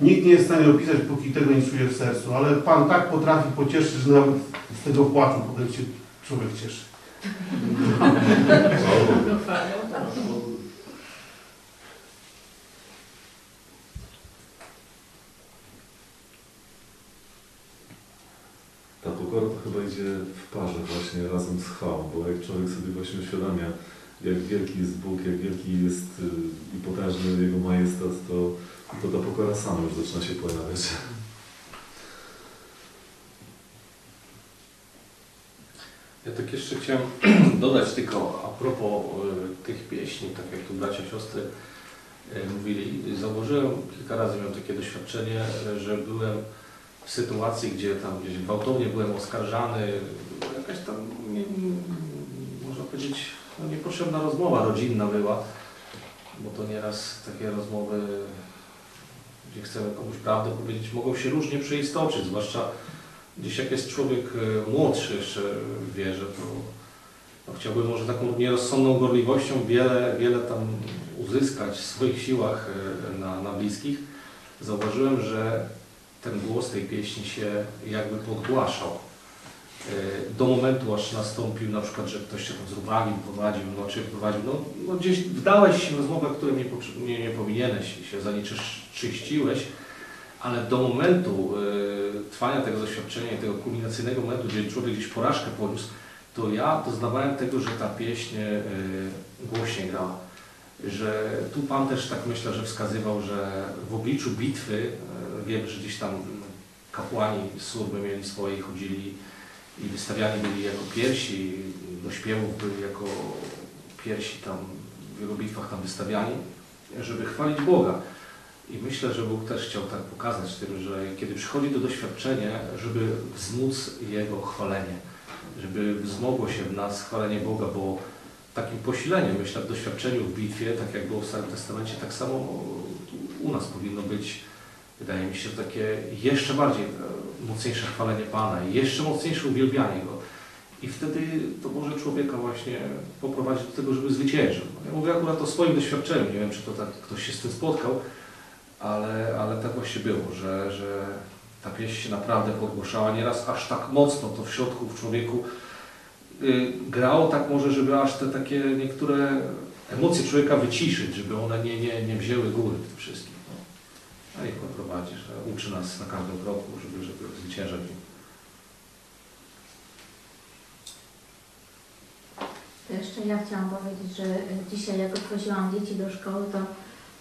Nikt nie jest w stanie opisać, póki tego nie czuje w sercu, ale Pan tak potrafi pocieszyć, że nawet z tego płaczu potem się człowiek cieszy. Ta pokora to chyba idzie w parze właśnie razem z chwałą, bo jak człowiek sobie właśnie uświadamia, jak wielki jest Bóg, jak wielki jest y, i potężny Jego majestat, to, to ta pokora sama już zaczyna się pojawiać. Ja tak jeszcze chciałem dodać tylko a propos y, tych pieśni, tak jak tu bracia, siostry y, mówili. Zauważyłem, kilka razy miałem takie doświadczenie, że byłem w sytuacji, gdzie tam gdzieś gwałtownie byłem oskarżany, jakaś tam, nie, można powiedzieć, no niepotrzebna rozmowa rodzinna była, bo to nieraz takie rozmowy, gdzie chcemy komuś prawdę powiedzieć, mogą się różnie przeistoczyć, zwłaszcza gdzieś jak jest człowiek e, młodszy jeszcze w wierze, to no, chciałby może taką nierozsądną gorliwością wiele, wiele tam uzyskać w swoich siłach e, na, na bliskich. Zauważyłem, że ten głos tej pieśni się jakby podgłaszał. E, Do momentu, aż nastąpił na przykład, że ktoś się tam z uwagi prowadził, no czy prowadził, no, no gdzieś wdałeś się w rozmowę, której nie, nie, nie powinieneś się zanieczyściłeś, ale do momentu y, trwania tego doświadczenia tego kulminacyjnego momentu, gdzie człowiek gdzieś porażkę poniósł, to ja doznawałem tego, że ta pieśń y, głośniej grała. Że tu Pan też tak myślę, że wskazywał, że w obliczu bitwy, wiem, że gdzieś tam kapłani służby mieli swoje chodzili i wystawiani byli jako pierwsi, do śpiewów byli jako pierwsi tam w wielu bitwach tam wystawiani, żeby chwalić Boga. I myślę, że Bóg też chciał tak pokazać tym, że kiedy przychodzi to doświadczenie, żeby wzmóc Jego chwalenie, żeby wzmogło się w nas chwalenie Boga, bo takim posileniem, myślę, w doświadczeniu w bitwie, tak jak było w Starym Testamencie, tak samo u nas powinno być, wydaje mi się, takie jeszcze bardziej e, mocniejsze chwalenie Pana, jeszcze mocniejsze uwielbianie Go. I wtedy to może człowieka właśnie poprowadzić do tego, żeby zwyciężył. Ja mówię akurat o swoim doświadczeniu, nie wiem, czy to tak ktoś się z tym spotkał, ale, ale tak właśnie było, że, że ta pieśń się naprawdę podgłaszała nieraz aż tak mocno to w środku, w człowieku y, grało tak może, żeby aż te takie niektóre emocje człowieka wyciszyć, żeby one nie, nie, nie wzięły góry w tym wszystkim. No. A niech Pan prowadzi, że uczy nas na każdym kroku, żeby, żeby zwyciężać. Jeszcze ja chciałam powiedzieć, że dzisiaj jak odwoziłam dzieci do szkoły, to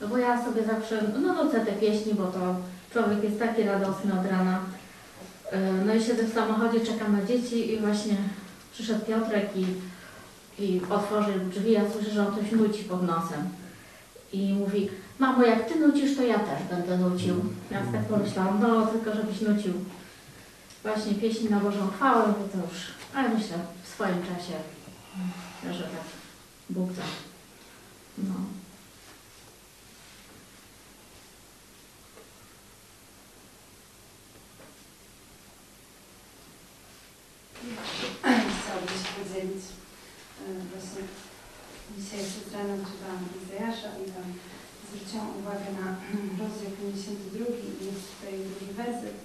no bo ja sobie zawsze no nucę te pieśni, bo to człowiek jest taki radosny od rana. Y, No i siedzę w samochodzie, czekam na dzieci i właśnie przyszedł Piotrek i, i otworzył drzwi, ja słyszę, że on coś nuci pod nosem. I mówi, mamo jak ty nucisz, to ja też będę nucił. Ja tak pomyślałam, no tylko żebyś nucił właśnie pieśni na Bożą chwałę, bo to już, ale myślę w swoim czasie że tak Bóg da. No. Chciałabym się podzielić. E, Właśnie dzisiaj przed ranem czytałam Izajasza i tam zwróciłam uwagę na rozdział 52 i jest tutaj drugi werset.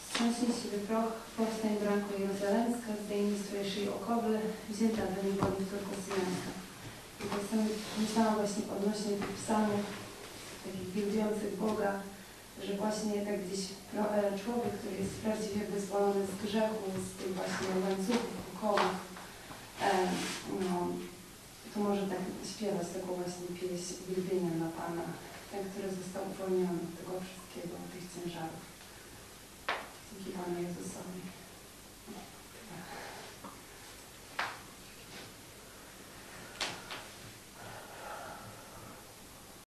Wstrząśnie siły proch, powstań branko jeruzalemska, zdejmij swoje szyi okowy, wzięta do niewoli tylko syjonska. I tak sobie myślałam właśnie odnośnie tych psalmów, takich wielbiących Boga, że właśnie tak gdzieś e, człowiek, który jest prawdziwie wyzwolony z grzechu, z tych właśnie łańcuchów, okołów, e, no, może tak śpiewać taką właśnie pieśń wielbienia dla Pana, ten, który został uwolniony od tego wszystkiego, od tych ciężarów. Dzięki Panu Jezusowi.